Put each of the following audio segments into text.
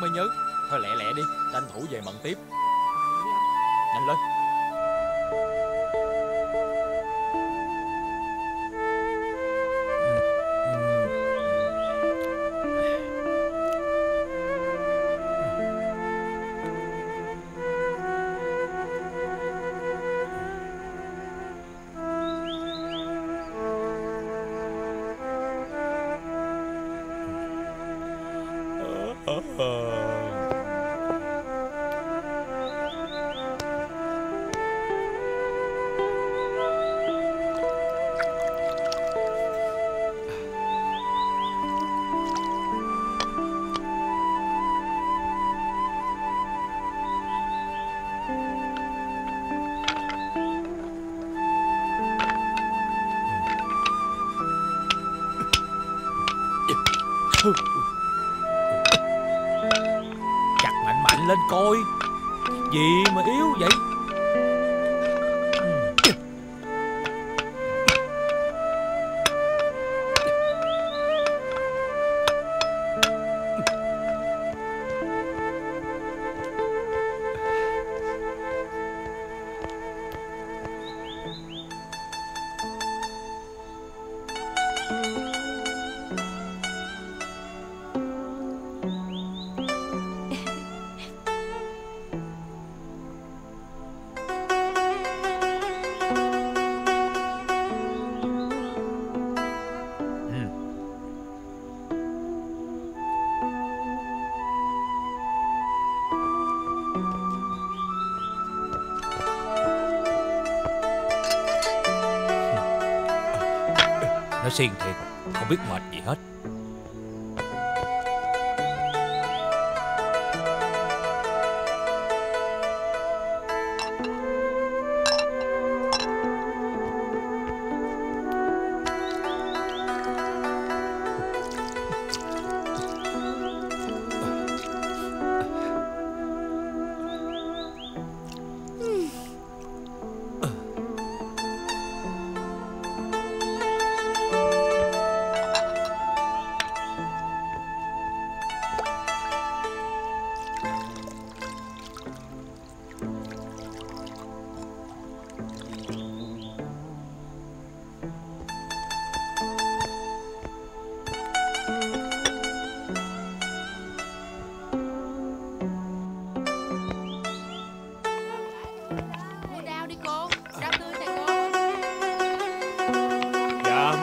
mới nhớ. Thôi lẹ lẹ đi Tranh thủ về mận tiếp? Nhanh lên xiên thiệt Không biết mệt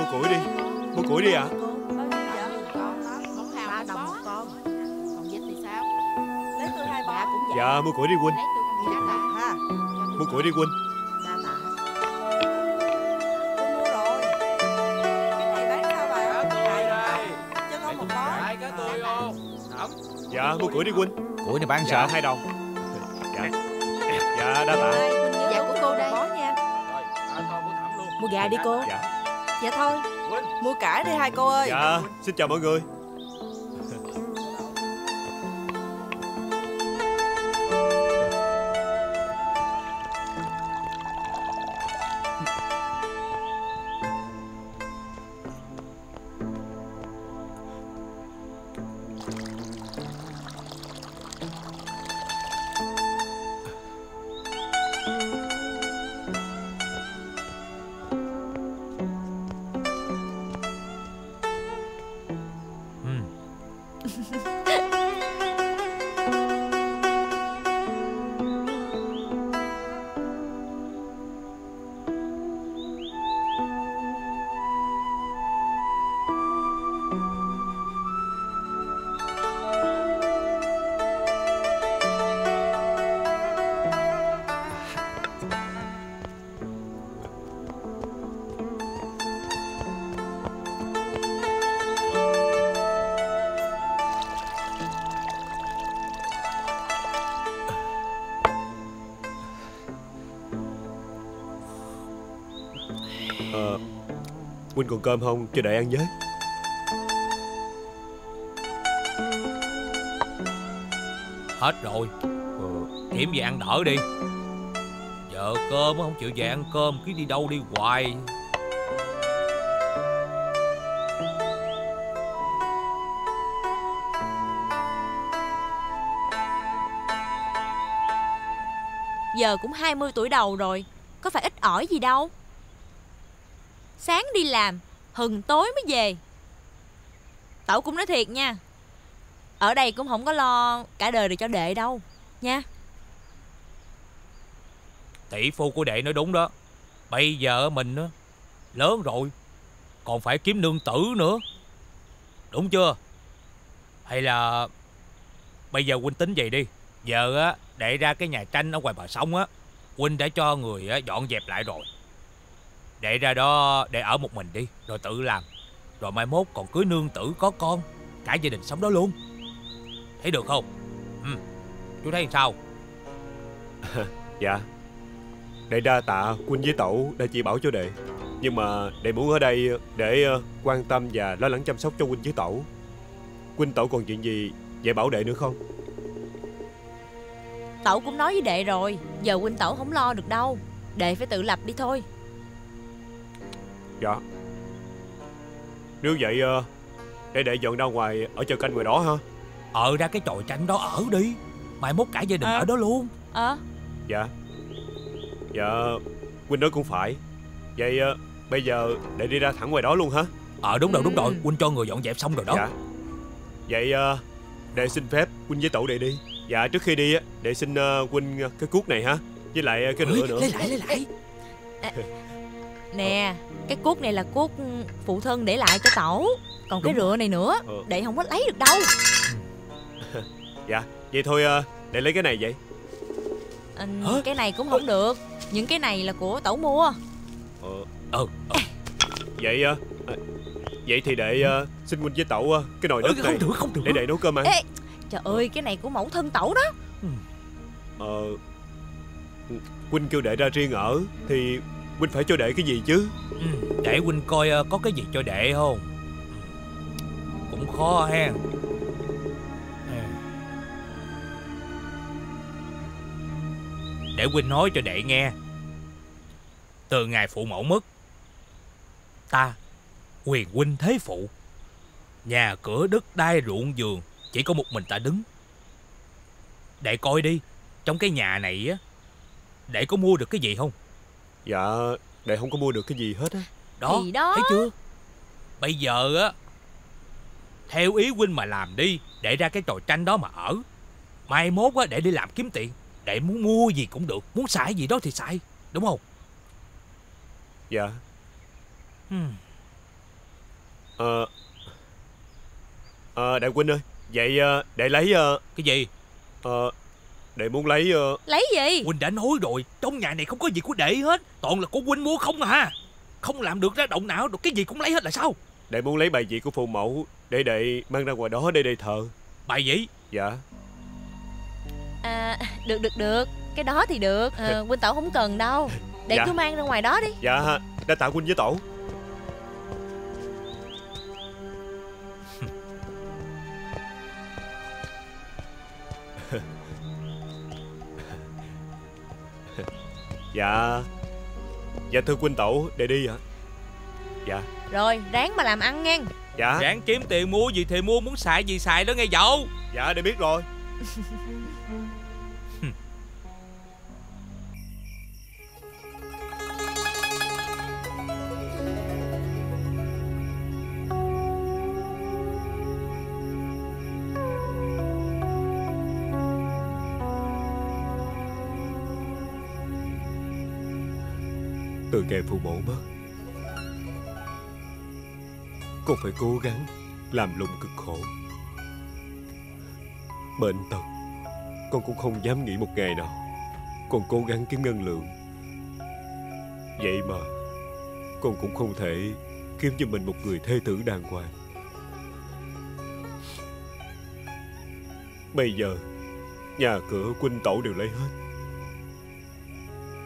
mua củi đi. Mua củi đi ạ. Vậy. Dạ mua củi đi Quynh. Ha. Mua củi đi Quynh. Thẩm Dạ mua củi đi Quynh. Củi này bán Dạ sao? hai đồng. Dạ. Dạ đa tạ. Dạ của cô đây. bó nha. Rồi hai con của Thẩm luôn. Mua gà đi cô. Dạ Dạ thôi. Mua cải đi hai cô ơi. Dạ xin chào mọi người còn cơm không cho đợi ăn với? Hết rồi. Ờ. Thiểm về ăn đỡ đi. Giờ cơm không chịu về ăn cơm Cứ đi đâu đi hoài. Giờ cũng 20 tuổi đầu rồi Có phải ít ỏi gì đâu? Sáng đi làm, Hừng tối mới về. Tẩu cũng nói thiệt nha, Ở đây cũng không có lo Cả đời được cho đệ đâu, Nha. Tỷ phu của đệ nói đúng đó, Bây giờ mình lớn rồi, Còn phải kiếm nương tử nữa. Đúng chưa? Hay là Bây giờ huynh tính vậy đi, Giờ á để ra cái nhà tranh ở ngoài bờ sông á, Huynh đã cho người dọn dẹp lại rồi. Để ra đó để ở một mình đi Rồi tự làm. Rồi mai mốt còn cưới nương tử có con Cả gia đình sống đó luôn. Thấy được không? Ừ. Chú thấy sao? Dạ. Đệ đa tạ Quynh với Tẩu đã chỉ bảo cho đệ. Nhưng mà đệ muốn ở đây để ờ, quan tâm và lo lắng chăm sóc cho Quynh với Tẩu Quynh Tẩu còn chuyện gì dạy bảo đệ nữa không? Tẩu cũng nói với đệ rồi Giờ huynh tẩu không lo được đâu. Đệ phải tự lập đi thôi Dạ. Nếu vậy ờ, để đệ dọn ra ngoài ở chợ canh ngoài đó ha. Ở ra cái chòi tranh đó ở đi. Mai mốt cả gia đình À. ở đó luôn. Ờ. Dạ. Dạ Quynh nói cũng phải. Vậy ờ, bây giờ đệ đi ra thẳng ngoài đó luôn hả Ờ đúng rồi đúng rồi. Ừ. Huynh cho người dọn dẹp xong rồi đó. Dạ. Vậy ờ, đệ xin phép Quynh với Tẩu đệ đi. Dạ trước khi đi á Đệ xin Quynh ờ, cái cuốc này ha. Với lại ờ, cái rửa nữa. Lấy lại lấy lại Nè Cái cuốc này là cuốc ừ, phụ thân để lại cho tẩu Còn cái Đúng rửa này nữa Ờ. Đệ không có lấy được đâu Vậy thôi ờ, đệ lấy cái này vậy ừ, Hả? Cái này cũng không được Những cái này là của tẩu mua Ờ, Ờ ờ. Vậy ờ, Vậy thì đệ ờ, xin Quynh với Tẩu cái nồi Ừ, đất Không này được không được Để đệ nấu cơm ăn Ê. Trời ơi cái này của mẫu thân tẩu đó Ờ Quynh kêu đệ ra riêng ở Thì Huynh phải cho đệ cái gì chứ? Ừ, Để Huynh coi ờ, có cái gì cho đệ không? Cũng khó ha. Ừ. Để Huynh nói cho đệ nghe. Từ ngày phụ mẫu mất Ta Quyền Huynh thế phụ Nhà cửa đất đai ruộng vườn Chỉ có một mình ta đứng. Đệ coi đi Trong cái nhà này á Đệ có mua được cái gì không? Dạ Đệ không có mua được cái gì hết á. Đó, Thì đó. thấy chưa? Bây giờ á theo ý huynh mà làm đi để ra cái trò tranh đó mà ở. Mai mốt á để đi làm kiếm tiền. Để muốn mua gì cũng được muốn xài gì đó thì xài đúng không? Dạ. Hmm. Ờ Ờ Đại Quynh ơi Vậy ờ, đệ lấy ờ, cái gì? ờ, Đệ muốn lấy ờ, Lấy gì? Huynh đã nói rồi trong nhà này không có gì của đệ hết. Toàn là của huynh mua không à. Không làm được ra động não được cái gì cũng lấy hết là sao? Đệ muốn lấy bài vị của phụ mẫu Để đệ mang ra ngoài đó để đệ thờ. Bài gì Dạ. À, Được được được. Cái đó thì được. À, Huynh tẩu không cần đâu. Để Dạ. cứ mang ra ngoài đó đi. Dạ Đã tạ Quynh với Tổ Dạ. Dạ thưa Quynh Tẩu Đệ đi hả Dạ. Rồi ráng mà làm ăn nghe Dạ. Ráng kiếm tiền mua gì thì mua muốn xài gì xài đó nghe dậu. Dạ đệ biết rồi Từ kè phụ mẫu mất. Con phải cố gắng Làm lụng cực khổ. Bệnh tật, Con cũng không dám nghĩ một ngày nào. Con cố gắng kiếm ngân lượng. Vậy mà, Con cũng không thể Kiếm cho mình một người thê tử đàng hoàng. Bây giờ, Nhà cửa huynh tẩu đều lấy hết.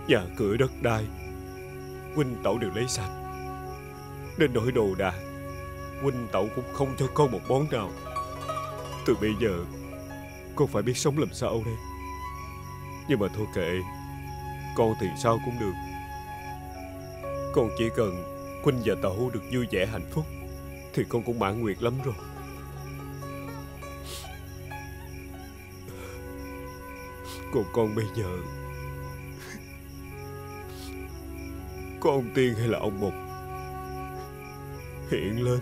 Nhà cửa đất đai huynh tẩu đều lấy sạch. Nên nỗi đồ đạc, huynh tẩu cũng không cho con một món nào. Từ bây giờ, Con phải biết sống làm sao đây. Nhưng mà thôi kệ, Con thì sao cũng được. Con chỉ cần Huynh và tẩu được vui vẻ hạnh phúc, Thì con cũng mãn nguyện lắm rồi. Còn con bây giờ có ông tiên hay là ông mục? Hiện lên.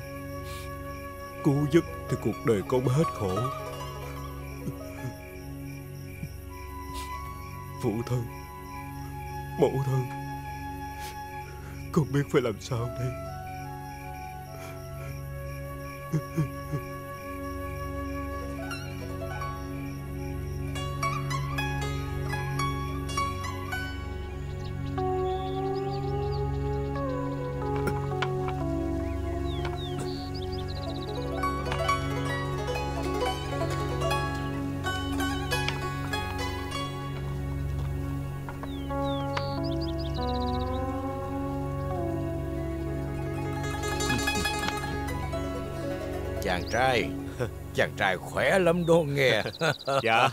Cứu giúp thì cuộc đời con mới hết khổ. Phụ thân. Mẫu thân. Con biết phải làm sao đây. Chàng trai khỏe lắm đó nghe. Dạ.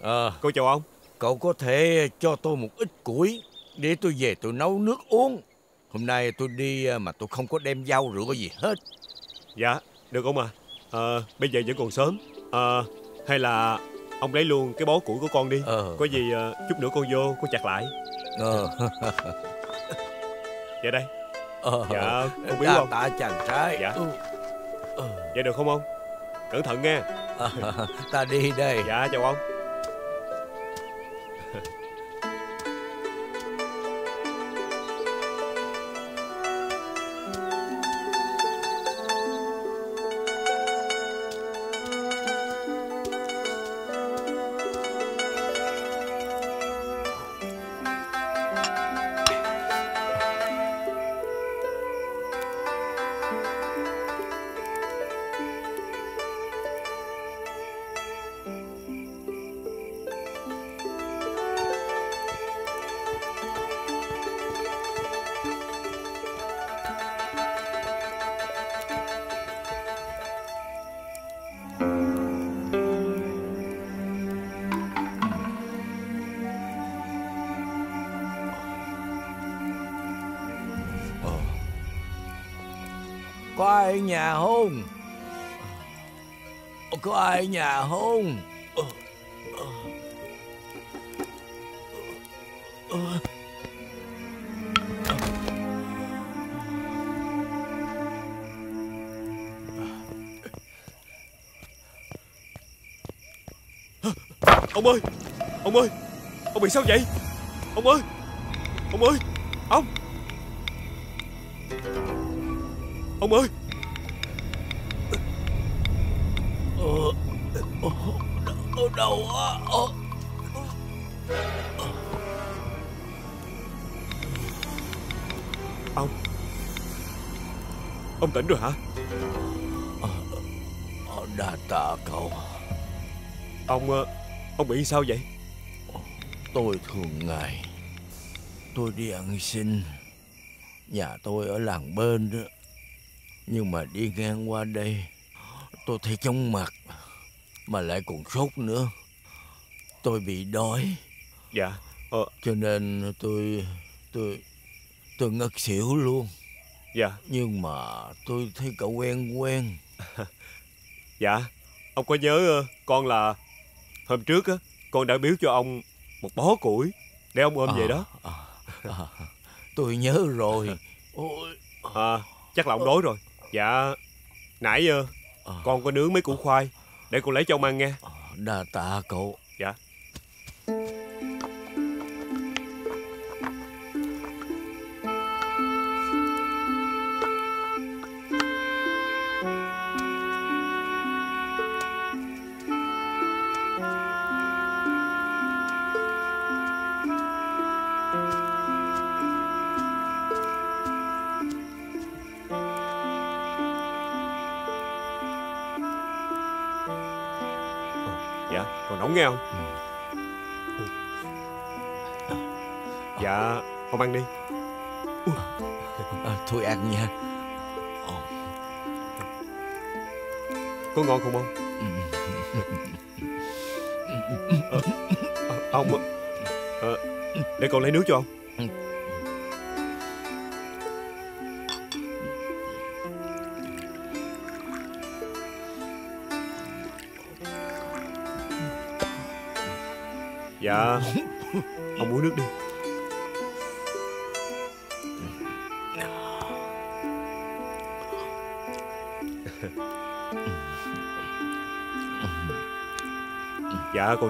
Ờ, con chào ông. Cậu có thể cho tôi một ít củi Để tôi về tôi nấu nước uống. Hôm nay tôi đi à, mà tôi không có đem rau rửa gì hết. Dạ được ông à. Ờ, bây giờ vẫn còn sớm. Ờ, hay là ông lấy luôn cái bó củi của con đi. Ờ, có gì ờ, chút nữa con vô con chặt lại. Ờ, dạ đây. Ờ. dạ con biết không? tạ chàng trai. Dạ. Ừ, ờ, dạ được không ông cẩn thận nghe. Ờ, Ta đi đây. Dạ chào ông lại ai nhà không? Ông ơi! Ông ơi! Ông bị sao vậy? Ông ơi! Ông ơi! Ông! Ông ơi! Ở đâu á Ờ, ông. Ông tỉnh rồi hả? Ờ, Đa tạ cậu. Ông ờ, ông bị sao vậy? Tôi thường ngày Tôi đi ăn xin. Nhà tôi ở làng bên đó. Nhưng mà đi ngang qua đây Tôi thấy chóng mặt Mà lại còn sốt nữa. Tôi bị đói. Dạ ờ. Cho nên tôi Tôi Tôi ngất xỉu luôn. Dạ. Nhưng mà tôi thấy cậu quen quen. Dạ ông có nhớ ờ, con là hôm trước á con đã biếu cho ông một bó củi để ông ôm về đó. à, à, Tôi nhớ rồi. Ôi. À, chắc là ông đói rồi. Dạ nãy ờ, à, con có nướng mấy củ khoai để con lấy cho ông ăn nghe Đa tạ cậu. Dạ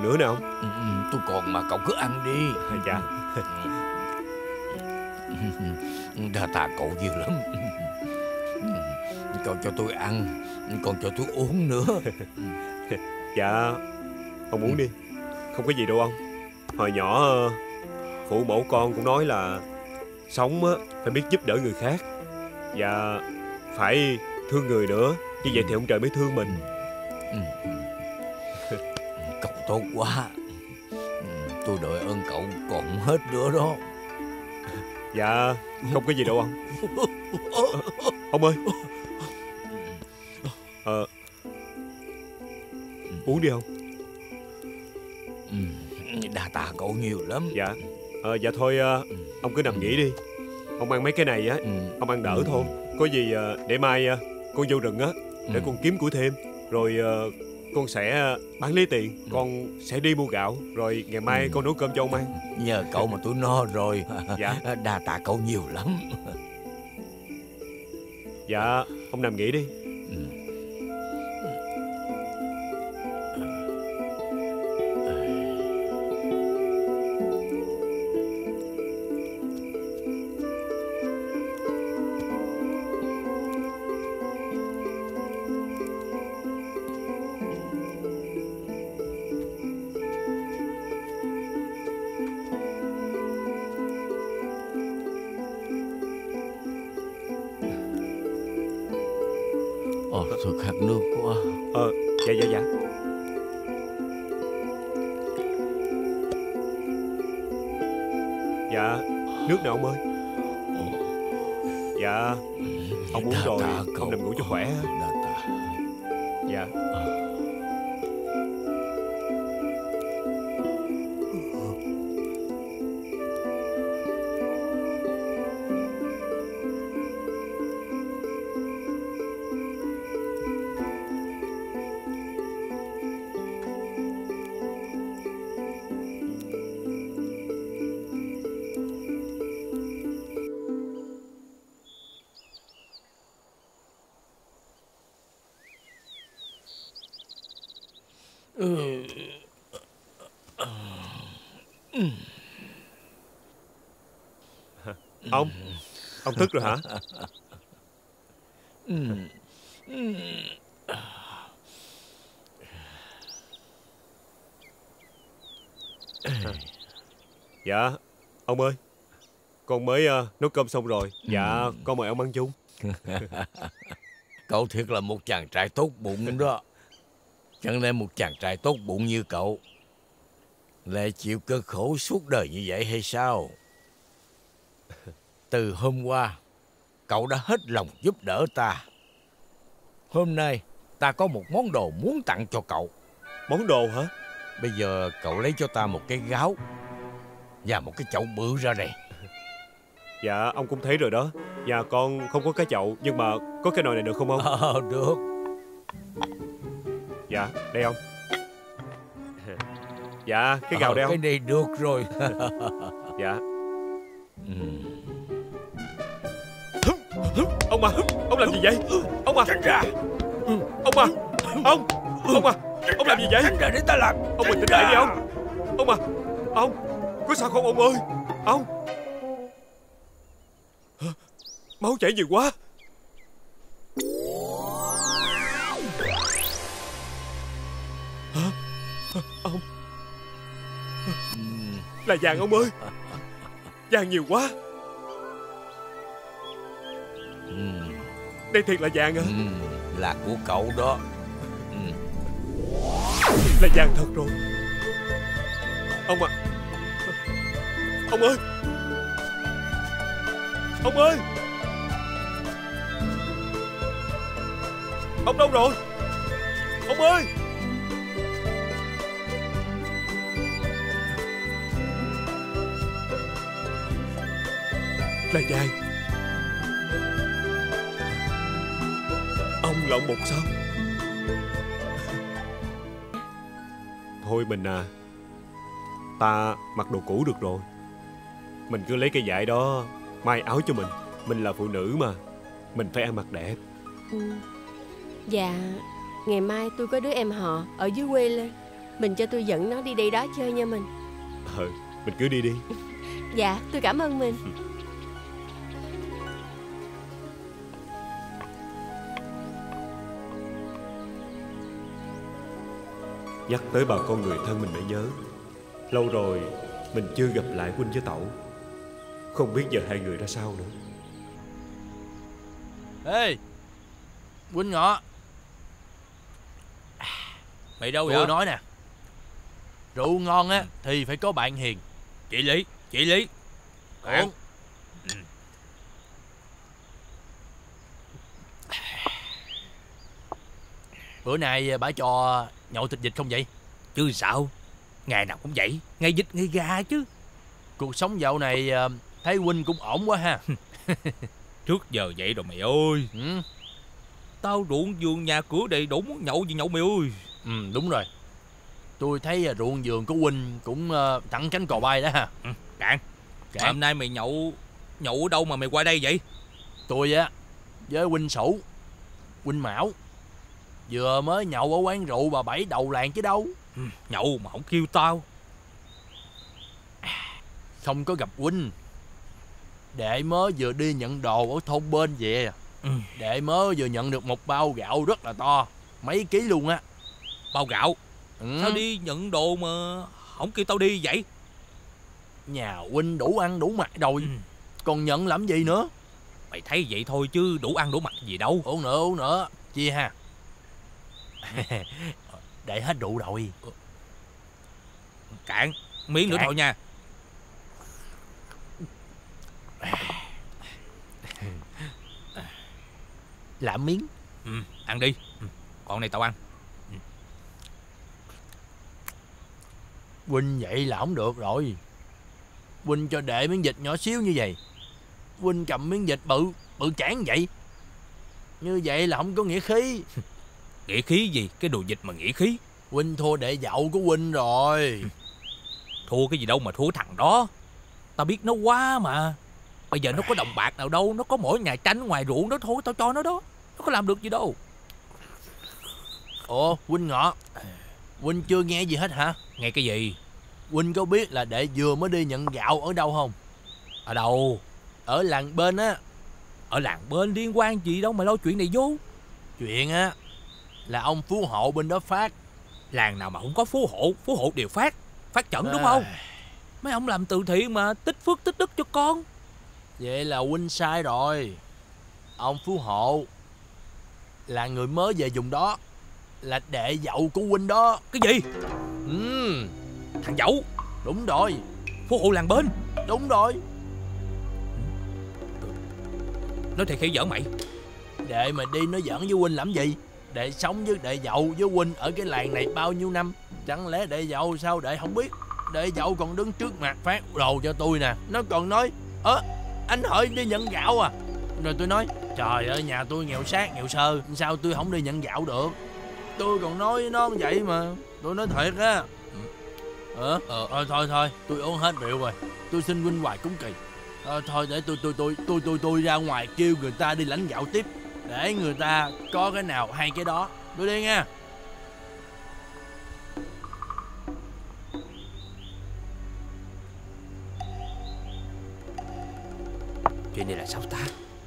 nữa nè ông Ừ, ừ, Tôi còn mà cậu cứ ăn đi. Dạ. Đa tạ cậu nhiều lắm. Cậu cho tôi ăn Còn cho tôi uống nữa. Dạ Ông uống đi. Không có gì đâu ông. Hồi nhỏ ờ, Phụ mẫu con cũng nói là Sống á, phải biết giúp đỡ người khác. Và phải thương người nữa. Như vậy thì ông trời mới thương mình tốt quá. Ừ, Tôi đợi ơn cậu còn không hết nữa đó. Dạ Không có gì đâu ông Ông ơi. Ờ Uống đi ông Ừ, Đa tạ cậu nhiều lắm. Dạ. Ờ dạ thôi ờ, Ông cứ nằm nghỉ đi. Ông ăn mấy cái này á Ừ, Ông ăn đỡ thôi. Có gì để mai con vô rừng á Để con kiếm củi thêm. Rồi con sẽ ờ, bán lấy tiền Con sẽ đi mua gạo Rồi ngày mai Ừ. con nấu cơm cho ông ăn. Nhờ cậu mà tôi no rồi. Dạ. Đa tạ cậu nhiều lắm. Dạ Ông nằm nghỉ đi thức rồi hả? Ừ. Ừ. Dạ Ông ơi. Con mới ờ, nấu cơm xong rồi. Dạ con mời ông ăn chung. Cậu thiệt là một chàng trai tốt bụng đó. Chẳng lẽ một chàng trai tốt bụng như cậu Lại chịu cơ khổ suốt đời như vậy hay sao Từ hôm qua Cậu đã hết lòng giúp đỡ ta. Hôm nay Ta có một món đồ muốn tặng cho cậu. Món đồ hả? Bây giờ cậu lấy cho ta một cái gáo Và một cái chậu bự ra đây. Dạ ông cũng thấy rồi đó. Dạ con không có cái chậu Nhưng mà có cái nồi này được không ông? Ờ được. Dạ đây ông. Dạ cái gạo Ờ, đây Cái ông này được rồi. Dạ. Ừ. Ông à Ông làm gì vậy? Ông à Tránh ra. Ông à Ông Ông à Ông làm gì vậy? Tránh ra để ta làm. Ông bình tĩnh lại đi ông. Ông à Ông Có sao không ông ơi? Ông? Máu chảy nhiều quá. Hả? Ông. Ừ. Là vàng ông ơi. Vàng nhiều quá Ừ. Đây thiệt là vàng à? Ừ. Là của cậu đó. Ừ. Là vàng thật rồi. Ông à Ông ơi. Ông ơi. Ông đâu rồi? Ông ơi. Là vàng Ông một sao? Thôi mình à Ta mặc đồ cũ được rồi. Mình cứ lấy cái vải đó May áo cho mình. Mình là phụ nữ mà Mình phải ăn mặc đẹp. Ừ. Dạ Ngày mai tôi có đứa em họ Ở dưới quê lên. Mình cho tôi dẫn nó đi đây đó chơi nha mình. Ờ Mình cứ đi đi. Dạ tôi cảm ơn mình Nhắc tới bà con người thân mình mới nhớ. Lâu rồi Mình chưa gặp lại huynh với Tẩu. Không biết giờ hai người ra sao nữa. Ê Huynh Ngọ. Mày đâu Tôi vậy? nói nè. Rượu ngon á Thì phải có bạn hiền. Chị Lý, chị Lý. Uống Bữa nay bà cho nhậu thịt vịt không vậy? Chứ sao? Ngày nào cũng vậy, ngày vịt ngày gà chứ. Cuộc sống dạo này ờ, thấy huynh cũng ổn quá ha Trước giờ vậy rồi mày ơi. ừ, Tao ruộng vườn nhà cửa đầy đủ muốn nhậu gì nhậu mày ơi. ừ đúng rồi Tôi thấy ờ, ruộng vườn của huynh cũng thẳng cánh cò bay đó ha Ừ, Cạn, Cạn. hôm nay mày nhậu nhậu ở đâu mà mày qua đây vậy? Tôi á với huynh Sủ Huynh Mão Vừa mới nhậu ở quán rượu bà Bảy đầu làng chứ đâu Ừ, Nhậu mà không kêu tao. Không có gặp huynh Đệ mới vừa đi nhận đồ ở thôn bên về Ừ. Đệ mới vừa nhận được một bao gạo rất là to Mấy ký luôn á Bao gạo, ừ. sao đi nhận đồ mà không kêu tao đi vậy? Nhà huynh đủ ăn đủ mặc rồi Ừ. Còn nhận làm gì nữa Mày thấy vậy thôi chứ đủ ăn đủ mặc gì đâu. Uống nữa uống nữa Chia ha Đệ hết rượu rồi. Cạn, miếng nữa thôi nha. Làm miếng. Ừ, ăn đi. Ừ, Còn này tao ăn. Huynh vậy là không được rồi. Huynh cho đệ miếng vịt nhỏ xíu như vậy. Huynh cầm miếng vịt bự Bự chán vậy. Như vậy là không có nghĩa khí Nghĩa khí gì, cái đồ dịch mà nghĩa khí. Huynh thua đệ dậu của Huynh rồi. Thua cái gì đâu mà thua thằng đó. Tao biết nó quá mà. Bây giờ nó có đồng bạc nào đâu. Nó có mỗi nhà tranh ngoài ruộng đó. Thôi Tao cho nó đó. Nó có làm được gì đâu. Ồ Huynh Ngọ. Huynh chưa nghe gì hết hả? Nghe cái gì? Huynh có biết là đệ vừa mới đi nhận gạo ở đâu không? Ở đâu? Ở làng bên á. Ở làng bên liên quan gì đâu mà lo chuyện này vô. Chuyện á Là ông phú hộ bên đó phát. Làng nào mà không có phú hộ Phú hộ đều phát. Phát chẩn đúng không? Mấy ông làm từ thiện mà Tích phước tích đức cho con. Vậy là Huynh sai rồi. Ông phú hộ Là người mới về vùng đó Là đệ dậu của Huynh đó. Cái gì? Ừ Thằng dậu. Đúng rồi. Phú hộ làng bên. Đúng rồi. Nói thiệt hay giỡn mày. Đệ mà đi nói giỡn với Huynh làm gì Đệ sống với đệ dậu với Huynh Ở cái làng này bao nhiêu năm? Chẳng lẽ đệ dậu sao đệ không biết? Đệ dậu còn đứng trước mặt phát đồ cho tôi nè. Nó còn nói ớ anh Hợi đi nhận gạo à. Rồi tôi nói Trời ơi nhà tôi nghèo sát nghèo sơ Sao tôi không đi nhận gạo được? Tôi còn nói với nó vậy mà. Tôi nói thiệt á. Ờ, Ờ. thôi thôi thôi Tôi uống hết rượu rồi. Tôi xin huynh hoài cúng kỳ. Ờ, thôi để tôi tôi tôi tôi tôi tôi ra ngoài kêu người ta đi lãnh gạo tiếp để người ta có cái nào hay cái đó. Tôi đi nha. Chuyện này là sao ta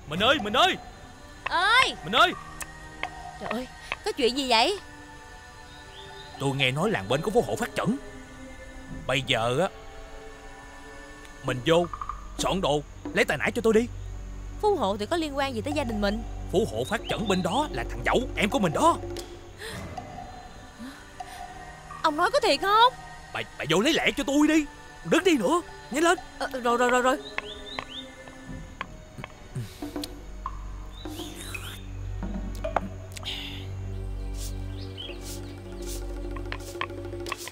Mình ơi mình ơi. Ơi! Mình ơi. Trời ơi Có chuyện gì vậy? Tôi nghe nói làng bên có phú hộ phát chẩn. Bây giờ á Mình vô Soạn đồ Lấy tài nải cho tôi đi. Phú hộ thì có liên quan gì tới gia đình mình Phú hộ phát chẩn bên đó là thằng Dậu Em của mình đó. Ông nói có thiệt không? Bà, bà vô lấy lẹ cho tôi đi Đứng đi nữa Nhanh lên. Ờ, Rồi rồi rồi rồi.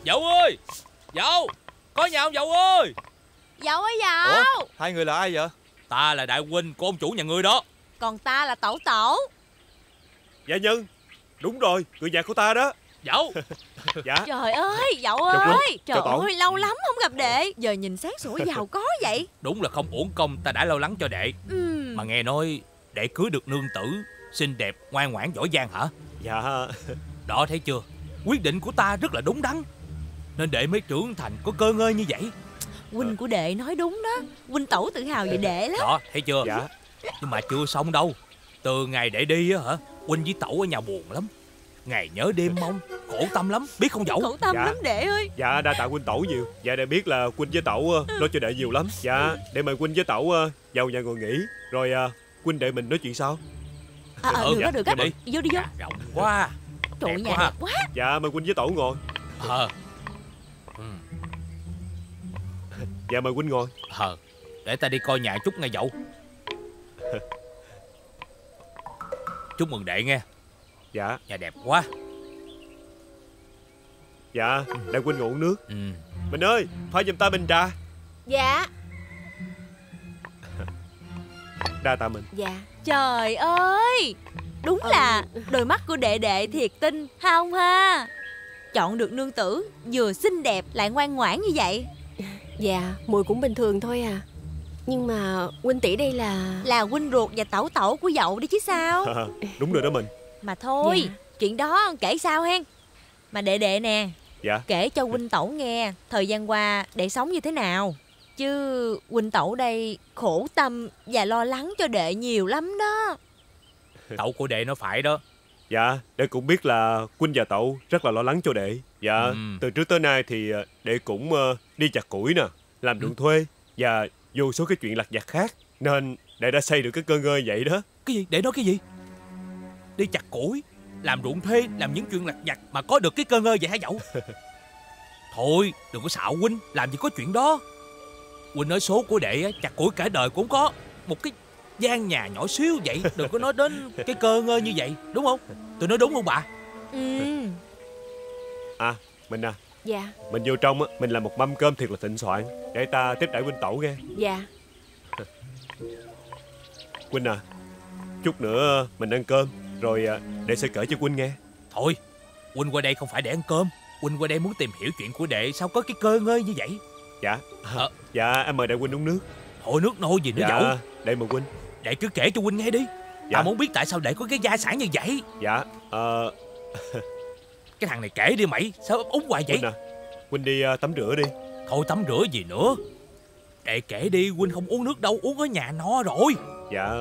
Dậu ơi Dậu Có nhà không Dậu ơi. Dậu ơi dậu. Hai người là ai vậy? Ta là đại huynh của ông chủ nhà ngươi đó Còn ta là tẩu tẩu. Dạ nhân Đúng rồi Người nhà của ta đó. Dậu Dạ. Trời ơi dậu ơi. Trời chào ơi lâu lắm không gặp đệ. Giờ nhìn sáng sủa giàu có vậy. Đúng là không uổng công ta đã lo lắng cho đệ. Ừm, Mà nghe nói Đệ cưới được nương tử Xinh đẹp ngoan ngoãn giỏi giang hả? Dạ. Đó thấy chưa? Quyết định của ta rất là đúng đắn. Nên để mới trưởng thành có cơ ngơi như vậy. Huynh của đệ nói đúng đó. Huynh tẩu tự hào về đệ lắm. Đó thấy chưa? Dạ Nhưng mà chưa xong đâu. Từ ngày để đi á hả Huynh với Tẩu ở nhà buồn lắm. Ngày nhớ đêm mong Khổ tâm lắm. Biết không dẫu? Khổ tâm Dạ. lắm đệ ơi. Dạ đa tạ huynh tẩu nhiều. Dạ để biết là huynh với tẩu ờ, nói cho đệ nhiều lắm. Dạ để mời huynh với tẩu ờ, vào nhà ngồi nghỉ. Rồi ờ, huynh đệ mình nói chuyện sau. À, à, Ừ, Được dạ, đó được đó. Đi. Vô đi vô. Nhà rộng quá. Trời nhà quá. đẹp quá. Dạ mời huynh với tẩu ngồi. Ờ. Ừ, Dạ mời huynh ngồi. Ờ Để ta đi coi nhà chút nghe dậu Chúc mừng đệ nghe. Dạ. Nhà đẹp quá. Dạ huynh ngồi uống nước. Ừ. Mình ơi pha giùm ta bình trà. Dạ. Đa tạ mình. Dạ. Trời ơi Đúng là đôi mắt của đệ đệ thiệt tinh Ha ông ha? Chọn được nương tử Vừa xinh đẹp lại ngoan ngoãn như vậy. Dạ mùi cũng bình thường thôi à Nhưng mà huynh tỷ đây là Là huynh ruột và tẩu tẩu của dậu đi chứ sao? Đúng rồi đó mình. Mà thôi Dạ. Chuyện đó kể sao hen? Mà đệ đệ nè Dạ. Kể cho huynh tẩu nghe Thời gian qua đệ sống như thế nào. Chứ huynh tẩu đây khổ tâm Và lo lắng cho đệ nhiều lắm đó. Tẩu của đệ nó phải đó. Dạ đệ cũng biết là huynh và tẩu rất là lo lắng cho đệ. Dạ Ừm. từ trước tới nay thì ờ, đệ cũng ờ, đi chặt củi nè Làm ruộng thuê Và vô số cái chuyện lặt vặt khác Nên đệ đã xây được cái cơ ngơi vậy đó. Cái gì? Để nói cái gì? Đi chặt củi Làm ruộng thuê Làm những chuyện lặt vặt Mà có được cái cơ ngơi vậy hả dậu? Thôi đừng có xạo huynh Làm gì có chuyện đó. Huynh nói số của đệ á, chặt củi cả đời cũng có Một cái gian nhà nhỏ xíu vậy Đừng có nói đến cái cơ ngơi như vậy Đúng không? Tôi nói đúng không bà? Ừ. À mình à Dạ. Mình vô trong á Mình làm một mâm cơm thiệt là thịnh soạn. Để ta tiếp đãi huynh tẩu nghe. Dạ. Huynh à Chút nữa mình ăn cơm Rồi ờ, đệ sẽ kể cho huynh nghe. Thôi Huynh qua đây không phải để ăn cơm. Huynh qua đây muốn tìm hiểu chuyện của đệ Sao có cái cơ ngơi như vậy? Dạ. Ờ. Dạ em mời đệ huynh uống nước. Thôi nước nôi gì nữa Dạ đệ mời huynh. Đệ cứ kể cho huynh nghe đi. Dạ. Tao muốn biết tại sao đệ có cái gia sản như vậy. Dạ ờ, Cái thằng này kể đi mày Sao ấp úng hoài vậy? Huynh à Huynh đi ờ, tắm rửa đi. Thôi tắm rửa gì nữa? Đệ kể đi Huynh không uống nước đâu Uống ở nhà no rồi. Dạ.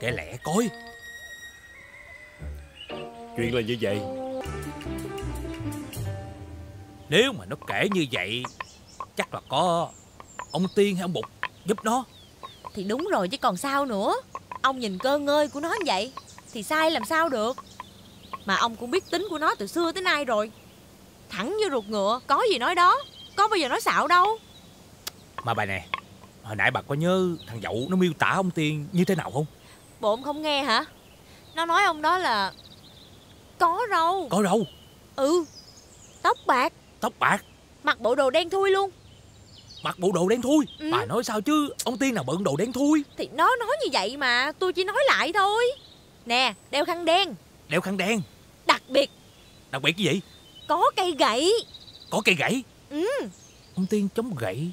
Kể lẹ coi. Chuyện là như vậy. Nếu mà nó kể như vậy Chắc là có Ông Tiên hay ông Bụt giúp nó. Thì đúng rồi chứ còn sao nữa? Ông nhìn cơ ngơi của nó như vậy Thì sai làm sao được Mà ông cũng biết tính của nó từ xưa tới nay rồi. Thẳng như ruột ngựa Có gì nói đó Có bao giờ nói xạo đâu. Mà bà nè Hồi nãy bà có nhớ thằng Dậu nó miêu tả ông Tiên như thế nào không? Bộ ông không nghe hả? Nó nói ông đó là Có râu. Có đâu Ừ Tóc bạc. Tóc bạc? Mặc bộ đồ đen thui luôn. Mặc bộ đồ đen thui? Ừ. Bà nói sao chứ? Ông Tiên nào bận đồ đen thui? Thì nó nói như vậy mà Tôi chỉ nói lại thôi. Nè đeo khăn đen. Đeo khăn đen Đặc biệt. Đặc biệt cái gì? Có cây gậy. Có cây gậy? Ừ. Ông Tiên chống gậy.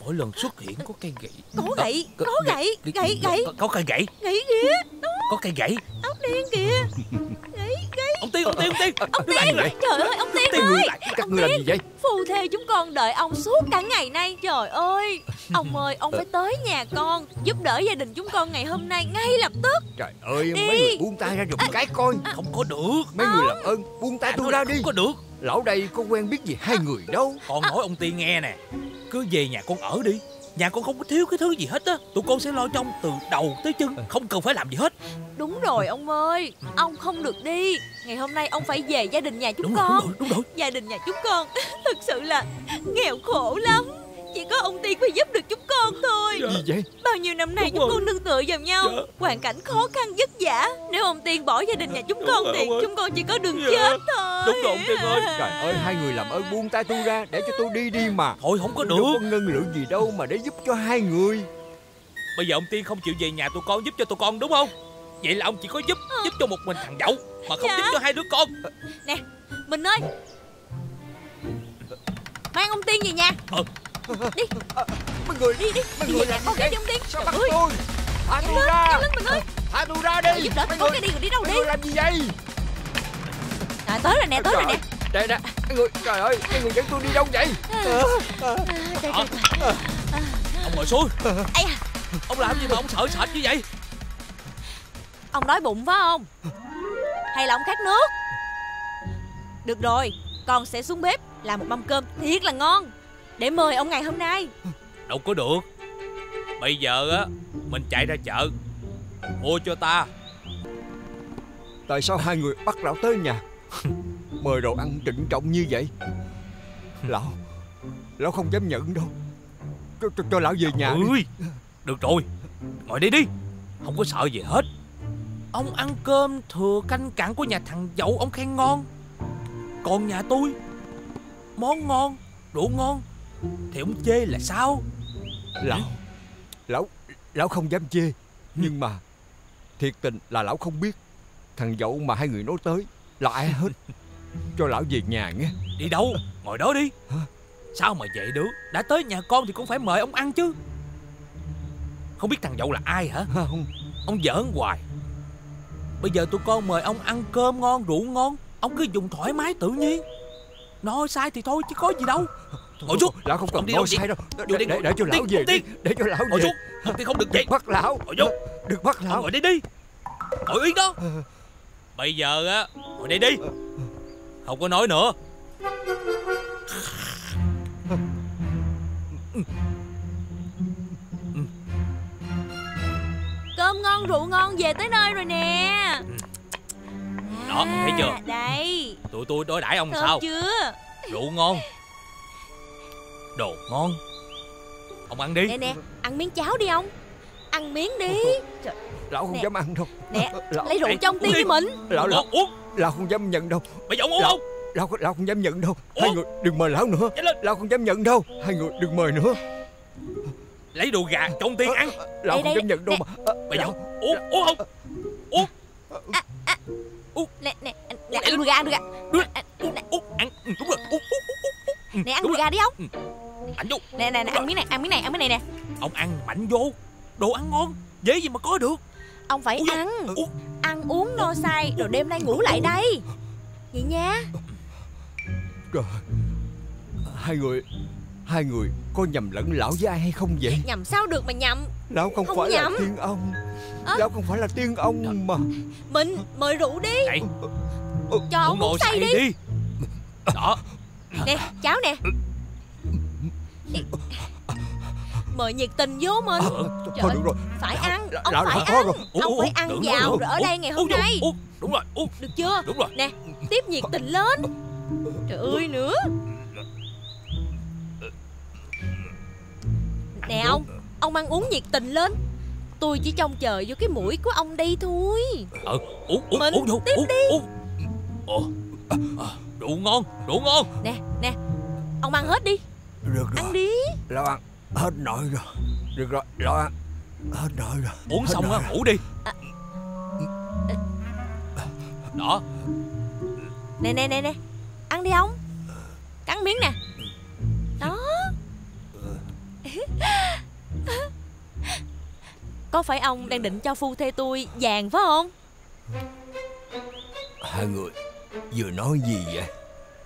Mỗi lần xuất hiện có cây gậy. Có gậy Có- Có gậy. Gậy gậy Có, cây gậy. Gậy kìa Có cây gậy. Ốc đen kìa Ông Tiên ông Tiên ông Tiên. Ông Tiên. Trời ơi ông Tiên ơi. Các ngươi làm gì vậy? Phù thê chúng con đợi ông suốt cả ngày nay. Trời ơi. Ông ơi ông phải tới nhà con Giúp đỡ gia đình chúng con ngày hôm nay ngay lập tức. Trời ơi Đi. mấy người buông tay ra giùm cái coi. Không có được. Mấy người làm ơn buông tay tôi ra đi Không có được. Lão đây có quen biết gì hai người đâu. Con nói ông Tiên nghe nè. Cứ về nhà con ở đi Nhà con không có thiếu cái thứ gì hết á. Tụi con sẽ lo trong từ đầu tới chân Không cần phải làm gì hết. Đúng rồi ông ơi. Ông không được đi. Ngày hôm nay ông phải về gia đình nhà chúng Đúng rồi, con đúng rồi, đúng rồi. Gia đình nhà chúng con Thực sự là nghèo khổ lắm Chỉ có ông Tiên phải giúp được chúng con thôi. Gì vậy? Bao nhiêu năm nay Đúng chúng rồi. con nương tựa vào nhau Dạ. Hoàn cảnh khó khăn vất vả. Nếu ông Tiên bỏ gia đình nhà chúng con rồi, thì chúng con chỉ có đường Dạ. chết thôi. Đúng rồi, ông Tiên ơi. Trời ơi hai người làm ơn buông tay tôi ra Để cho tôi đi đi mà. Thôi không có Tôi đâu được. có ngân lượng gì đâu mà để giúp cho hai người. Bây giờ ông Tiên không chịu về nhà tụi con giúp cho tụi con đúng không? Vậy là ông chỉ có giúp Giúp cho một mình thằng Dậu Mà không Dạ. giúp cho hai đứa con. Mình ơi. Mang ông Tiên về nhà. Ờ. Đi. Mấy người đi đi. Đi người làm con gì cái vậy? đi. Ông Tiên Sao Trời bắt tôi. Thả tôi ra. nhanh lên mình ơi Thả tôi ra đi. Giúp đỡ Mấy có người cái đi rồi đi đâu đi? làm gì vậy? À, Tới rồi nè tới rồi nè. Nè nè Hai người Trời ơi Hai người dẫn tôi đi đâu vậy? Trời, trời, trời. Ông ngồi xuống. Ông làm gì mà ông sợ sệt như vậy? Ông đói bụng phải không? Hay là ông khát nước? Được rồi Con sẽ xuống bếp làm một mâm cơm thiệt là ngon Để mời ông ngày hôm nay. Đâu có được. Bây giờ á Mình chạy ra chợ Mua cho ta. Tại sao hai người bắt lão tới nhà? Mời đồ ăn trịnh trọng như vậy. Lão Lão không dám nhận đâu. Cho, cho, cho lão về nhà đi. Ui Được rồi. Ngồi đây đi. Không có sợ gì hết. Ông ăn cơm thừa canh cặn của nhà thằng dậu Ông khen ngon. Còn nhà tôi Món ngon Đồ ngon Thì ông chê là sao? Lão Lão Lão không dám chê. Nhưng mà Thiệt tình là lão không biết. Thằng dậu mà hai người nói tới Là ai hết. Cho lão về nhà nghe. Đi đâu? Ngồi đó đi. Sao mà vậy được? Đã tới nhà con thì cũng phải mời ông ăn chứ. Không biết thằng dậu là ai hả? Không. Ông giỡn hoài. Bây giờ tụi con mời ông ăn cơm ngon rượu ngon. Ông cứ dùng thoải mái tự nhiên. Nói sai thì thôi chứ có gì đâu Ngồi xuống Lão không cần nói sai đâu. Để, đi, để, ngồi. để cho lão Tiên, về đi. Để cho lão Ngồi về. Xuống Thằng Tiên không được vậy. bắt lão. Ngồi vô Đừng bắt lão. Ngồi đây đi. Ngồi yên đó. Bây giờ á Ngồi đây đi. Không có nói nữa. Cơm ngon rượu ngon về tới nơi rồi nè. Đó, thấy chưa? À, Đây. Tụi tôi đối đãi ông Thơm sao? chưa? Rượu ngon Đồ ngon. Ông ăn đi. Nè nè Ăn miếng cháo đi ông. Ăn miếng đi. Trời, Lão không Nè. dám ăn đâu. Nè Lão, Lấy rượu Ê, cho ông uống tiên đi. mình lão, lão, Uống. Uống lão không dám nhận đâu. Bây giờ ông uống Lão- không? Lão, lão không dám nhận đâu. Hai Uống. người đừng mời lão nữa. Lão không dám nhận đâu. Hai người đừng mời nữa. Lấy đồ gà cho ông Tiên ăn. Lão Đây, không đây, dám nhận đâu nè. mà. À, Bây giờ uống uống không? Nè nè Nè ăn đùi gà ăn đùi gà. À, Uống uống ăn Ừ, Đúng rồi uống uống uống uống uống. Nè ăn rồi. gà đi ông Mạnh vô. Nè nè nè ăn miếng này ăn miếng này ăn miếng này nè. Ông ăn mạnh vô. Đồ ăn ngon Dễ gì mà có được. Ông phải ăn. Ăn uống no say Rồi đêm nay ngủ lại đây. Vậy nha. Trời. Hai người Hai người có nhầm lẫn lão với ai hay không vậy? Nhầm sao được mà nhầm? Lão không, Không phải nhầm. là tiên ông. Ơ? Lão không phải là tiên ông mà. Mình mời rượu đi. Này. Cho ông ngồi uống say đi. đi. Đó. Nè cháo nè Mời nhiệt tình vô mình. Thôi Trời ơi, được rồi. Phải ăn. lão- Ông lão phải ăn. rồi. Ông phải ăn vào rồi ở đây ngày hôm nay. Đúng rồi Được chưa? Đúng rồi. Nè tiếp nhiệt tình lên. Trời ơi nữa. Nè ông Ông ăn uống nhiệt tình lên. Tôi chỉ trông chờ vô cái mũi của ông đây thôi. Ờ uống uống Mình uống vô tiếp uống Ồ à, à, Rượu ngon rượu ngon. Nè nè Ông ăn hết đi Được rồi. Ăn đi. Lão ăn. Hết nổi rồi. Được rồi Lão ăn. Hết nổi rồi. Uống Hết xong á rồi. ngủ đi. Đó. Nè nè nè nè. Ăn đi ông. Cắn miếng nè. Đó. Có phải ông đang định cho phu thê tôi vàng phải không? Hai người vừa nói gì vậy?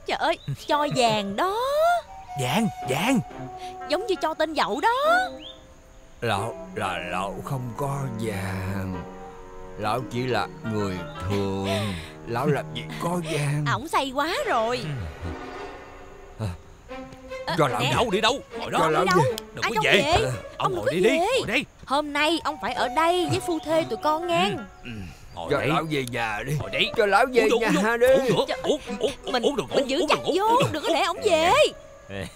Trời ơi Cho vàng đó Vàng vàng Giống như cho tên dậu đó. Lão là lão không có vàng Lão chỉ là người thường. Lão làm gì có vàng À, Ổng say quá rồi. Ơ, Cho lão nè, Đi đâu đi đâu? Ngồi Cho đó. Ông lão đi đâu Đừng Ai có về? Về Ông Ông ngồi đi đi. Ngồi đây Hôm nay ông phải ở đây với phu thê tụi con nghe Ngồi Cho đây lão về nhà đi. Ngồi đây Cho lão về Uống nhà uống vô, đi. Uống nữa Uống uống uống Mình uống đừng mình giữ uống chặt đừng uống, vô uống. Đừng có để ổng về. Vui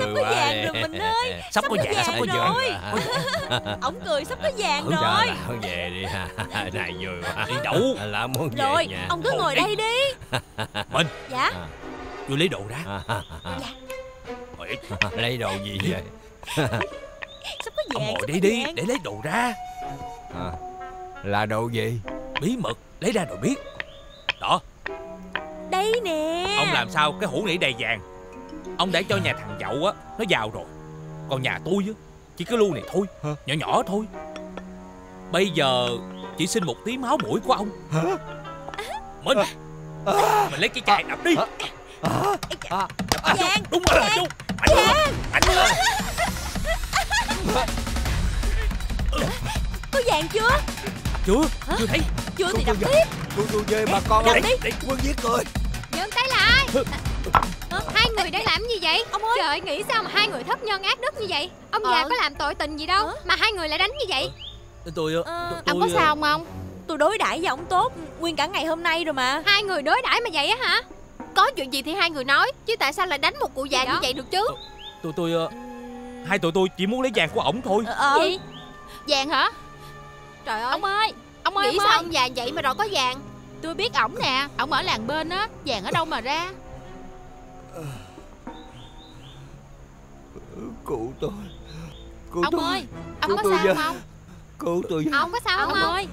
Sắp có vàng rồi mình ơi. Sắp có vàng sắp có vàng. rồi. Ổng cười sắp có vàng Cho rồi. lão về đi. Ha Này vui quá. Đi đâu? Lão muốn về Rồi nhà. ông cứ Ngồi ngồi đi. đây đi. Mình Dạ. Tôi lấy đồ ra. Ngồi đây. Lấy đồ gì vậy? Sắp có Ông vàng ngồi sắp đây đi vàng. Để lấy đồ ra. À, Là đồ gì? Bí mật Lấy ra rồi biết. Đó Đây nè. Ông làm sao cái hũ này đầy vàng? Ông để cho nhà thằng dậu á Nó giàu rồi. Còn nhà tôi á Chỉ cái lu này thôi. Hả? Nhỏ nhỏ thôi. Bây giờ Chỉ xin một tí máu mũi của ông. Hả? Mình. Mình lấy cái chai đập đi. Vàng Đúng rồi Chú Mạnh lên. Mạnh lên. Có vàng chưa? Chưa Chưa thấy. Chưa thì đập tiếp. Cứu tôi về bà con đây. Quân giết người Dừng tay lại Hai người đang làm gì vậy? Ông ơi. Trời nghĩ sao mà hai người thất nhân ác đức như vậy? Ông già Ờ. có làm tội tình gì đâu Mà hai người lại đánh như vậy? Tôi Ờ, tôi- Ông có tôi, sao không ông? Tôi đối đãi với ông tốt Nguyên cả ngày hôm nay rồi mà. Hai người đối đãi mà vậy á hả? Có chuyện gì thì hai người nói Chứ tại sao lại đánh một cụ già như vậy được chứ? Tôi tôi ờ, Hai tụi tôi chỉ muốn lấy vàng của ổng thôi. Ờ Gì? Vàng hả? Trời ơi. Ông ơi Ông ơi Nghĩ Nghĩ sao sao ông già vậy mà rồi có vàng Tôi biết ổng nè Ổng ở làng bên á Vàng ở đâu mà ra Cứu tôi Cứu Ông tôi ơi Ông Cứu có tôi sao với. không ông Cứu tôi với. Ông có sao không Ông ông ơi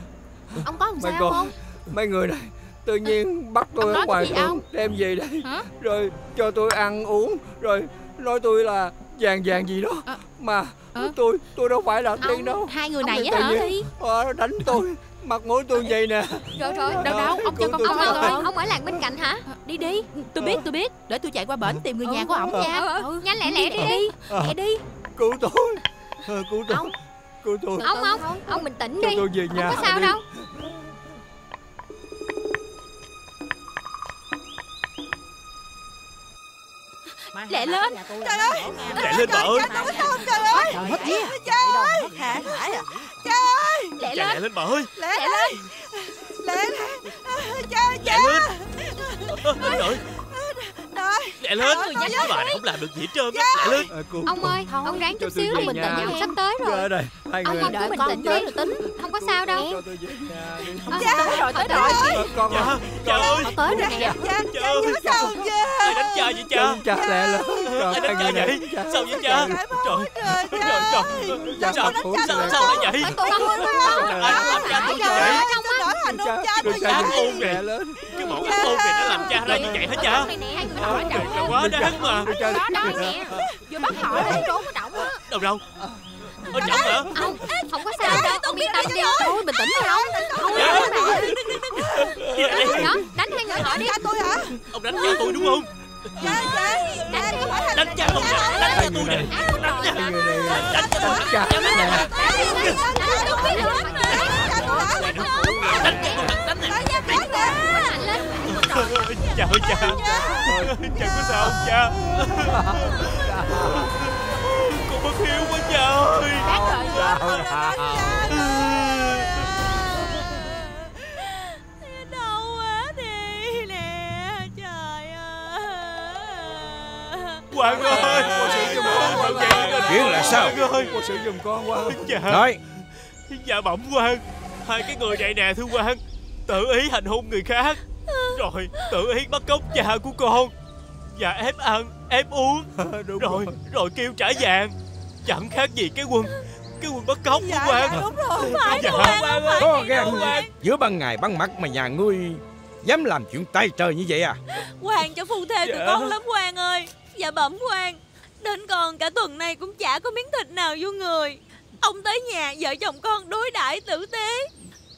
Ông có làm Mấy sao con không Mấy người này Tự nhiên bắt tôi ở ngoài ông? Đem về đây Hả? Rồi cho tôi ăn uống Rồi nói tôi là vàng vàng gì đó Ờ. Mà Ờ. tôi tôi đâu phải là tiên đâu Hai người này á tự hả nhiên Ờ, đánh tôi Mặt mũi tôi vậy nè. Rồi rồi Ờ, Đâu đâu Ông cho con coi với. coi Ông ở làng bên cạnh hả? Đi đi Tôi biết tôi biết Để tôi chạy qua bển tìm người nhà của ổng nha. Ừ, Nhanh lẹ lẹ đi đi Lẹ đi. Cứu tôi. Ờ, Cứu tôi Ông. Cứu tôi. Ông ông Ông bình tĩnh đi. tôi về nhà Không có sao đâu Lẹ lên. Trời ơi. Chạy lên bà ơi Trời ơi Trời ơi. Hả? Hải à Trời ơi. Lẹ lên lẹ lên. bà ơi. Lẹ lên. Lẹ lên. Trời Chạy lên Ơ, Trời Lẹ lên. Ơi, Cái bà này không làm được gì hết trơn á. Lẹ lên. Ờ, cứu Ông ơi Ông ráng chút xíu về Bình tĩnh sắp tới rồi. Đây Hai người. ông cứ bình tĩnh đi rồi tính Không có sao đâu. Cho tôi về nhà đi. Ờ, Tới rồi tới rồi. Con Cha ơi Cha ơi. tới rồi nè Cha Cha Cha nhớ sao cha Ai đánh cha vậy cha? Cha lẹ lên Trời, Ai đánh cha người vậy. Cha. Sao vậy cha? Trời Trời Trời. Trời Cha trời Cha Sao sao lại vậy? Tôi không Ai làm cha tôi vậy? cha Cha ác ôn lên. Cái bọn ác ôn này nó làm cha ra như vậy hả cha Nè Trời ơi, quá đáng mà Cha Đó đó nè Vừa bắt họ để trốn ở động á Đâu đâu Ở trọng hả Ông Không có sao đâu Ông yên tâm đi Thôi bình tĩnh đi ông Thôi Dạ. đó Đi Đó đánh hai người họ đi Cha tôi hả Ông đánh cha tôi đúng không Cha cha Cha có phải Đánh cha tôi nè Đánh cha tôi nè Đánh cha Hai người này là Đánh cha tôi nè Cha nè Đánh cha tôi nè Đánh nè Cha ơi cha Cha có sao không cha. Con bất hiếu quá cha ơi. Đau quá đi nè Trời ơi. Hoàng ơi. Sao vậy Chuyện là sao? Ơi. Cô sử dụng con qua Dạ. Nói. Dạ bẩm quan Hai cái người này nè thưa quan Tự ý hành hung người khác Rồi tự ý bắt cóc cha của con. Và ép ăn ép uống. Đúng Rồi rồi. kêu trả vàng. Chẳng khác gì cái quân Cái quân bắt cóc của Dạ quan dạ đúng rồi. Dạ quan ơi Có gan quan Giữa ban ngày ban mặt mà nhà ngươi Dám làm chuyện tay trời như vậy à? Hoàng cho phu thê tụi Dạ. con lắm Hoàng ơi. Dạ bẩm Hoàng Đến còn cả tuần này cũng chả có miếng thịt nào vô người. Ông tới nhà vợ chồng con đối đãi tử tế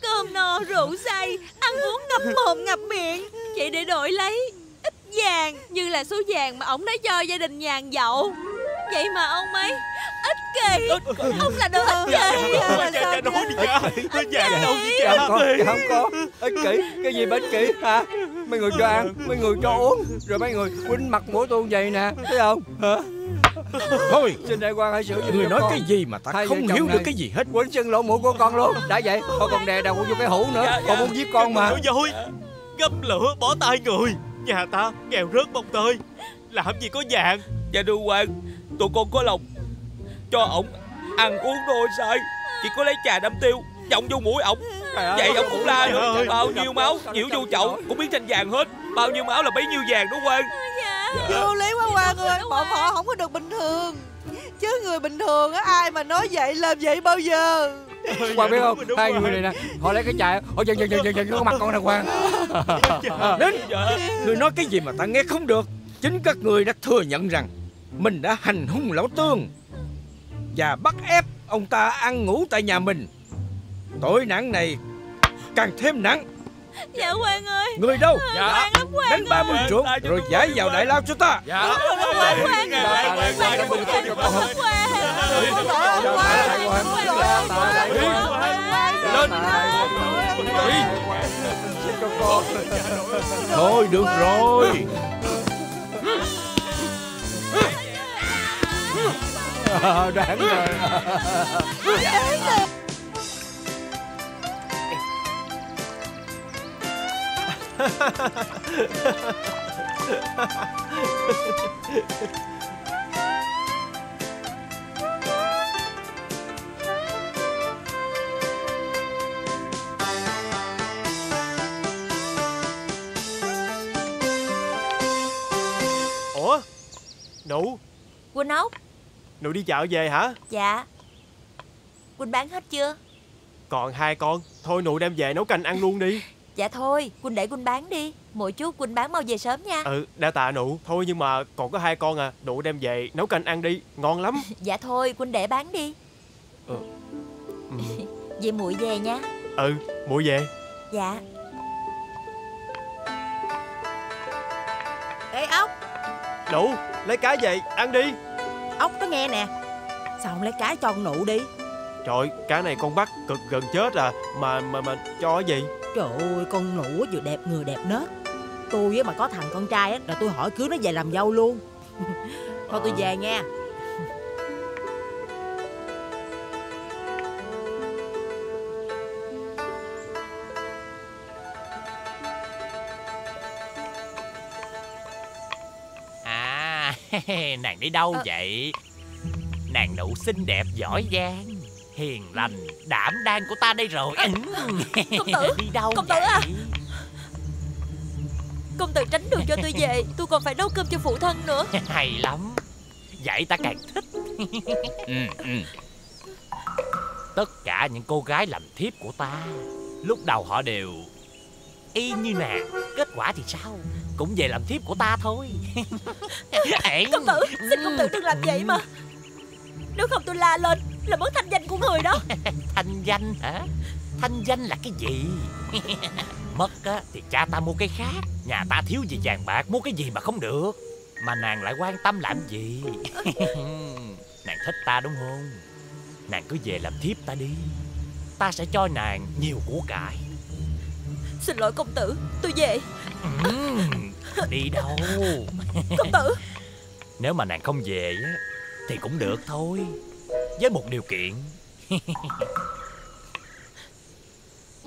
Cơm no rượu say Ăn uống ngập mồm ngập miệng Chỉ để đổi lấy ít vàng Như là số vàng mà ông đã cho gia đình nhàn dậu Vậy mà ông ấy ích kỷ Ông là đồ ích kỷ Cha cha nói đi cha Vàng đâu vậy Dạ cha không có, dạ không có Ích kỷ, cái gì mà ích kỷ hả Mấy người cho ăn, mấy người cho uống Rồi mấy người quýnh mặt mũi tôi vậy nè Thấy không hả Thôi. Xin đại quan hãy xử cho nói con. cái gì mà ta Hai không hiểu được này. cái gì hết. Quýnh chân lỗ mũi của con luôn. Đã vậy, con còn đè đầu vô cái hũ nữa. Dạ, Con dạ. muốn giết con mà. Nói dối Gấp lửa bỏ tay người. Nhà ta nghèo rớt bông tơi. Làm gì có vàng. Dạ đưa quan Tụi con có lòng. Cho ổng ăn uống thôi sai Chỉ có lấy trà đâm tiêu. Trọng vô mũi ổng. Vậy ông cũng la trời nữa. Bao nhiêu máu nhiễu vô chậu Cũng biến thành vàng hết. Bao nhiêu máu là bấy nhiêu vàng đúng quan Vô lý quá Hoàng ơi Bọn họ không có được bình thường. Chứ người bình thường á Ai mà nói vậy làm vậy bao giờ? Quang biết không, hai người này nè Họ lấy cái chài, họ dần dần dần dần dần cái mặt con nè Quang Đến Dạ. Ngươi nói cái gì mà ta nghe không được. Chính các người đã thừa nhận rằng Mình đã hành hung lão tương Và bắt ép ông ta ăn ngủ tại nhà mình. Tội nặng này càng thêm nặng Dạ Quang ơi Người đâu Dạ Quang lắm Quang Đánh 30 ơi. trượng Rồi giải vào rồi. đại lao cho ta Dạ Quang Quang Quang, Quang, Quang Quang, đừng có chết Quang Lên Đi Thôi được rồi Ờ, Đáng rồi Ủa? Nụ? Quỳnh ốc Nụ đi chợ về hả? Dạ. Quỳnh bán hết chưa? Còn hai con. Thôi nụ đem về nấu canh ăn luôn đi Dạ thôi Quỳnh để Quỳnh bán đi. Mỗi chút Quỳnh bán mau về sớm nha. Ừ đã tạ nụ. Thôi nhưng mà còn có hai con à. Nụ đem về nấu canh ăn đi. Ngon lắm. Dạ thôi Quỳnh để bán đi. Ừ. Ừ. Vậy muội về nha. Ừ muội về. Dạ. Ê ốc. Nụ lấy cá về ăn đi. Ốc nó nghe nè. Sao không lấy cá cho con nụ đi? Trời cá này con bắt cực gần chết à. Mà mà mà cho cái gì Trời ơi con nụ vừa đẹp người đẹp nết. Tôi á mà có thằng con trai á Là tôi hỏi cưới nó về làm dâu luôn. Thôi tôi về nha. À Nàng đi đâu vậy? Nàng nụ xinh đẹp giỏi giang Hiền lành đảm đang của ta đây rồi. Công tử, Đi đâu công tử vậy? À. Công tử tránh đường cho tôi về Tôi còn phải nấu cơm cho phụ thân nữa. Hay lắm Vậy ta càng thích. Ừ, ừ. Tất cả những cô gái làm thiếp của ta Lúc đầu họ đều Y như nàng Kết quả thì sao? Cũng về làm thiếp của ta thôi. Công tử Xin công tử đừng làm vậy mà. Nếu không tôi la lên Là mất thanh danh của người đó. Thanh danh hả? Thanh danh là cái gì? Mất á thì cha ta mua cái khác Nhà ta thiếu gì vàng bạc Mua cái gì mà không được. Mà nàng lại quan tâm làm gì? Nàng thích ta đúng không? Nàng cứ về làm thiếp ta đi. Ta sẽ cho nàng nhiều của cải. Xin lỗi công tử Tôi về. Đi đâu? Công tử. Nếu mà nàng không về á Thì cũng được thôi Với một điều kiện.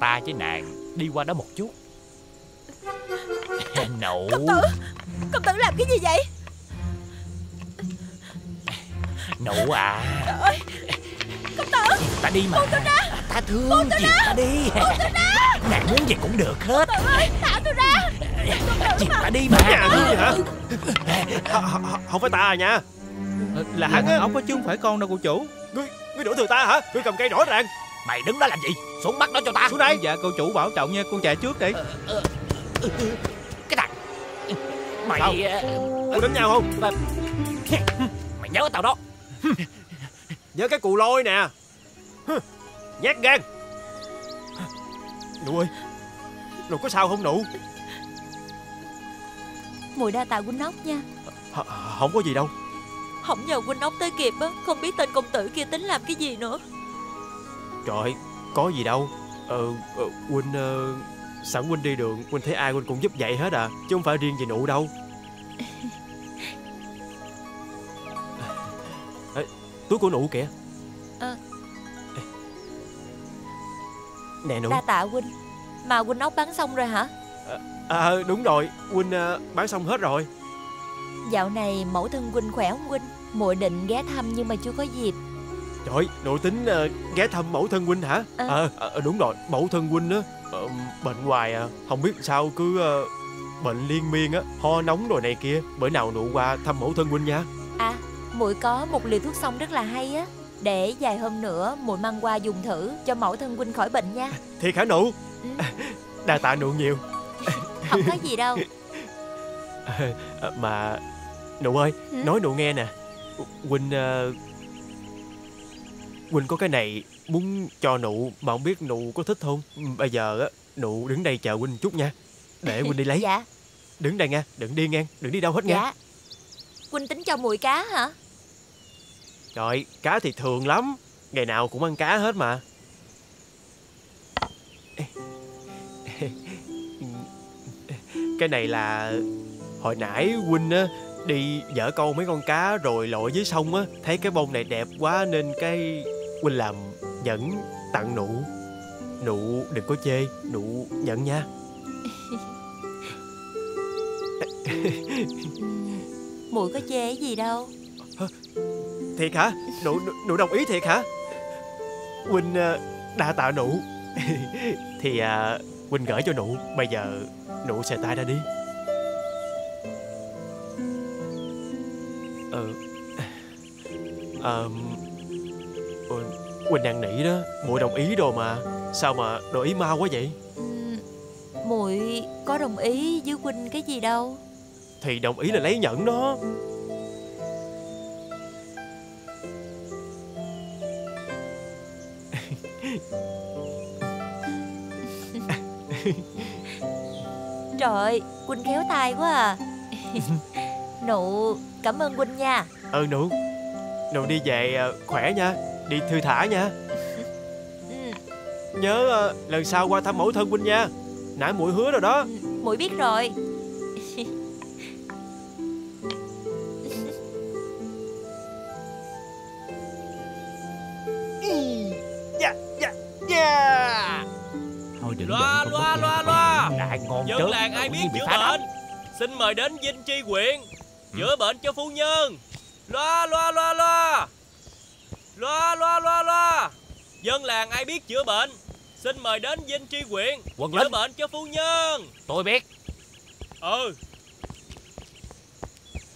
Ta với nàng đi qua đó một chút. Nụ Công tử làm cái gì vậy? Nụ à. Trời ơi Công tử Ta đi mà. Ta thương gì ta đi. Nàng muốn gì cũng được hết. Công tử ơi Thả tôi ra. Chị ta đi mà. Nhà hả? Không phải ta à nha Là hắn á Ốc á chứ không phải con đâu cô chủ. Ngươi Ngươi đuổi từ ta hả? Ngươi cầm cây rõ ràng. Mày đứng đó làm gì? Xuống bắt nó cho ta. Xuống đây. Dạ cô chủ bảo trọng nha Con chạy trước đi. Cái thằng. Mày Sao? Cô đánh nhau không? Mày nhớ tao đó. Nhớ cái cù lôi nè. Nhát gan. Nụ ơi Nụ có sao không nụ? Mùi đa tạ huynh ốc nha. H- Không có gì đâu Không nhờ huynh ốc tới kịp á Không biết tên công tử kia tính làm cái gì nữa. Trời Có gì đâu. Ờ, ờ Huynh ờ, Sẵn Huynh đi đường Huynh thấy ai Huynh cũng giúp vậy hết à Chứ không phải riêng về nụ đâu. Ê, Túi của nụ kìa. Ờ. Nè nụ. Đa tạ huynh. Mà huynh ốc bán xong rồi hả? À đúng rồi. Huynh ờ, bán xong hết rồi. Dạo này mẫu thân huynh khỏe không huynh muội định ghé thăm nhưng mà chưa có dịp Trời ơi, nội tính ờ, ghé thăm mẫu thân huynh hả? Ờ. Ờ, ờ, đúng rồi, mẫu thân huynh á ờ, bệnh hoài à, không biết sao cứ ờ, bệnh liên miên á, ho nóng rồi này kia. Bữa nào nụ qua thăm mẫu thân huynh nha. À muội có một liều thuốc xong rất là hay á Để vài hôm nữa muội mang qua dùng thử Cho mẫu thân huynh khỏi bệnh nha Thiệt hả nụ? Ừ. Đa tạ nụ nhiều. Không có gì đâu mà nụ ơi, Ừ? nói nụ nghe nè. Huynh ờ, huynh có cái này muốn cho nụ mà không biết nụ có thích không? Bây giờ á Nụ đứng đây chờ huynh chút nha. Để huynh đi lấy. Dạ. Đứng đây nha Đừng đi ngang Đừng đi đâu hết nha. Dạ. Huynh tính cho mùi cá hả? Trời cá thì thường lắm. Ngày nào cũng ăn cá hết mà. Cái này là Hồi nãy huynh á Đi dở câu mấy con cá rồi lội dưới sông á Thấy cái bông này đẹp quá nên cái Huynh làm nhẫn tặng nụ. Nụ đừng có chê Nụ nhận nha. Mùi có chê cái gì đâu. Thiệt hả? Nụ, nụ, đồng ý thiệt hả? Huynh ờ, đa tạ nụ. Thì à, Huynh gửi cho nụ Bây giờ nụ xề tay ra đi Ờ, Huynh đang nỉ đó Mùi đồng ý rồi mà. Sao mà đồng ý mau quá vậy? Mùi có đồng ý với huynh cái gì đâu. Thì đồng ý là lấy nhẫn đó. Trời ơi Huynh khéo tay quá à. Nụ cảm ơn huynh nha. Ừ nụ Nụ đi về ờ, khỏe nha Đi thư thả nha. Ừ, Nhớ ờ, lần sau qua thăm mẫu thân huynh nha. Nãy mũi hứa rồi đó. Mùi biết rồi. Dạ dạ dạ. Thôi đừng Loa giận loa loa loa. Đại ngon Dân chớp làng ai biết chữa bệnh. Xin mời đến dinh tri huyện Chữa bệnh cho phu nhân Loa loa loa loa. Loa loa loa loa. Dân làng ai biết chữa bệnh? Xin mời đến dinh tri huyện. Quân Chữa lính bệnh cho phu nhân. Tôi biết. Ừ.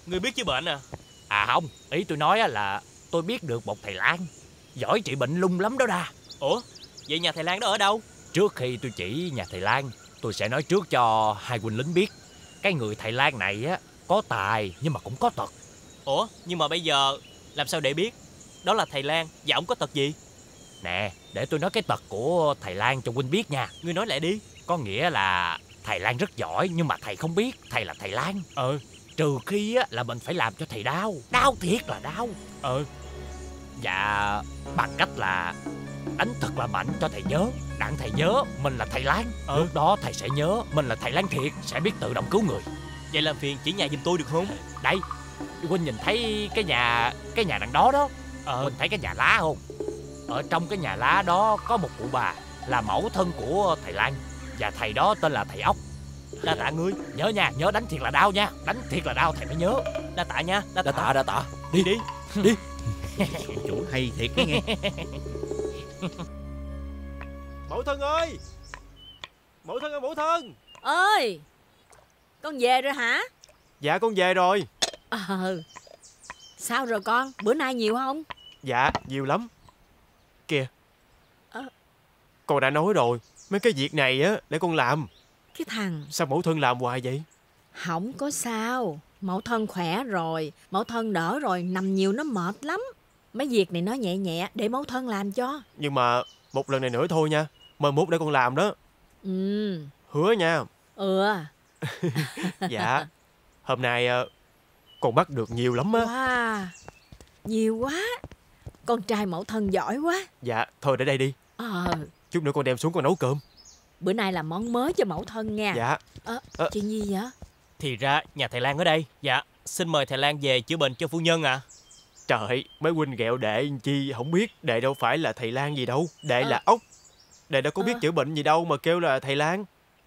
Người biết chữa bệnh à? À không Ý tôi nói á là Tôi biết được một thầy Lan Giỏi trị bệnh lung lắm đó đa. Ủa? Vậy nhà thầy Lan đó ở đâu? Trước khi tôi chỉ nhà thầy Lan Tôi sẽ nói trước cho hai huynh lính biết. Cái người thầy Lan này á Có tài nhưng mà cũng có tật Ủa Nhưng mà bây giờ Làm sao để biết? Đó là thầy Lan Và ổng có tật gì? Nè để tôi nói cái tật của thầy Lan cho huynh biết nha. Ngươi nói lại đi. Có nghĩa là thầy Lan rất giỏi Nhưng mà thầy không biết thầy là thầy Lan. Ờ Trừ khi á là mình phải làm cho thầy đau. Đau thiệt là đau. Ờ Dạ bằng cách là đánh thật là mạnh cho thầy nhớ. Đặng thầy nhớ mình là thầy Lan. Ờ. lúc đó thầy sẽ nhớ mình là thầy Lan thiệt sẽ biết tự động cứu người. Vậy làm phiền chỉ nhà giùm tôi được không? Đây huynh nhìn thấy cái nhà cái nhà đằng đó đó Ờ. Huynh thấy cái nhà lá không? Ở trong cái nhà lá đó có một cụ bà là mẫu thân của thầy Lan và thầy đó tên là thầy ốc. Đa tạ ngươi. Nhớ nha nhớ đánh thiệt là đau nha đánh thiệt là đau thầy mới nhớ. Đa tạ nha Đa đã tạ. tạ đã tạ. Đi đi. Đi. Chủ hay thiệt đó nghe. Mẫu thân ơi! Mẫu thân ơi mẫu thân! Ơi! Con về rồi hả? Dạ con về rồi ờ sao rồi con? Bữa nay nhiều không? Dạ nhiều lắm. Kìa. Ờ. Con đã nói rồi Mấy cái việc này á để con làm. Cái thằng Sao mẫu thân làm hoài vậy? Không có sao. Mẫu thân khỏe rồi mẫu thân đỡ rồi nằm nhiều nó mệt lắm. Mấy việc này nó nhẹ nhẹ để mẫu thân làm cho. Nhưng mà một lần này nữa thôi nha Mời mốt để con làm đó. Ừ. Hứa nha. Ừ. Dạ. Hôm nay ờ, con bắt được nhiều lắm á. Wow nhiều quá. Con trai mẫu thân giỏi quá. Dạ thôi để đây đi. Ờ. Chút nữa con đem xuống con nấu cơm. Bữa nay là món mới cho mẫu thân nha. Dạ. Ờ, Ờ. chuyện gì vậy? Thì ra nhà thầy Lan ở đây. Dạ Xin mời thầy Lan về chữa bệnh cho phu nhân à Trời mấy huynh ghẹo đệ chi Không biết đệ đâu phải là thầy Lan gì đâu. Đệ Ờ. là ốc. Đệ đâu có biết Ờ. chữa bệnh gì đâu mà kêu là thầy Lan.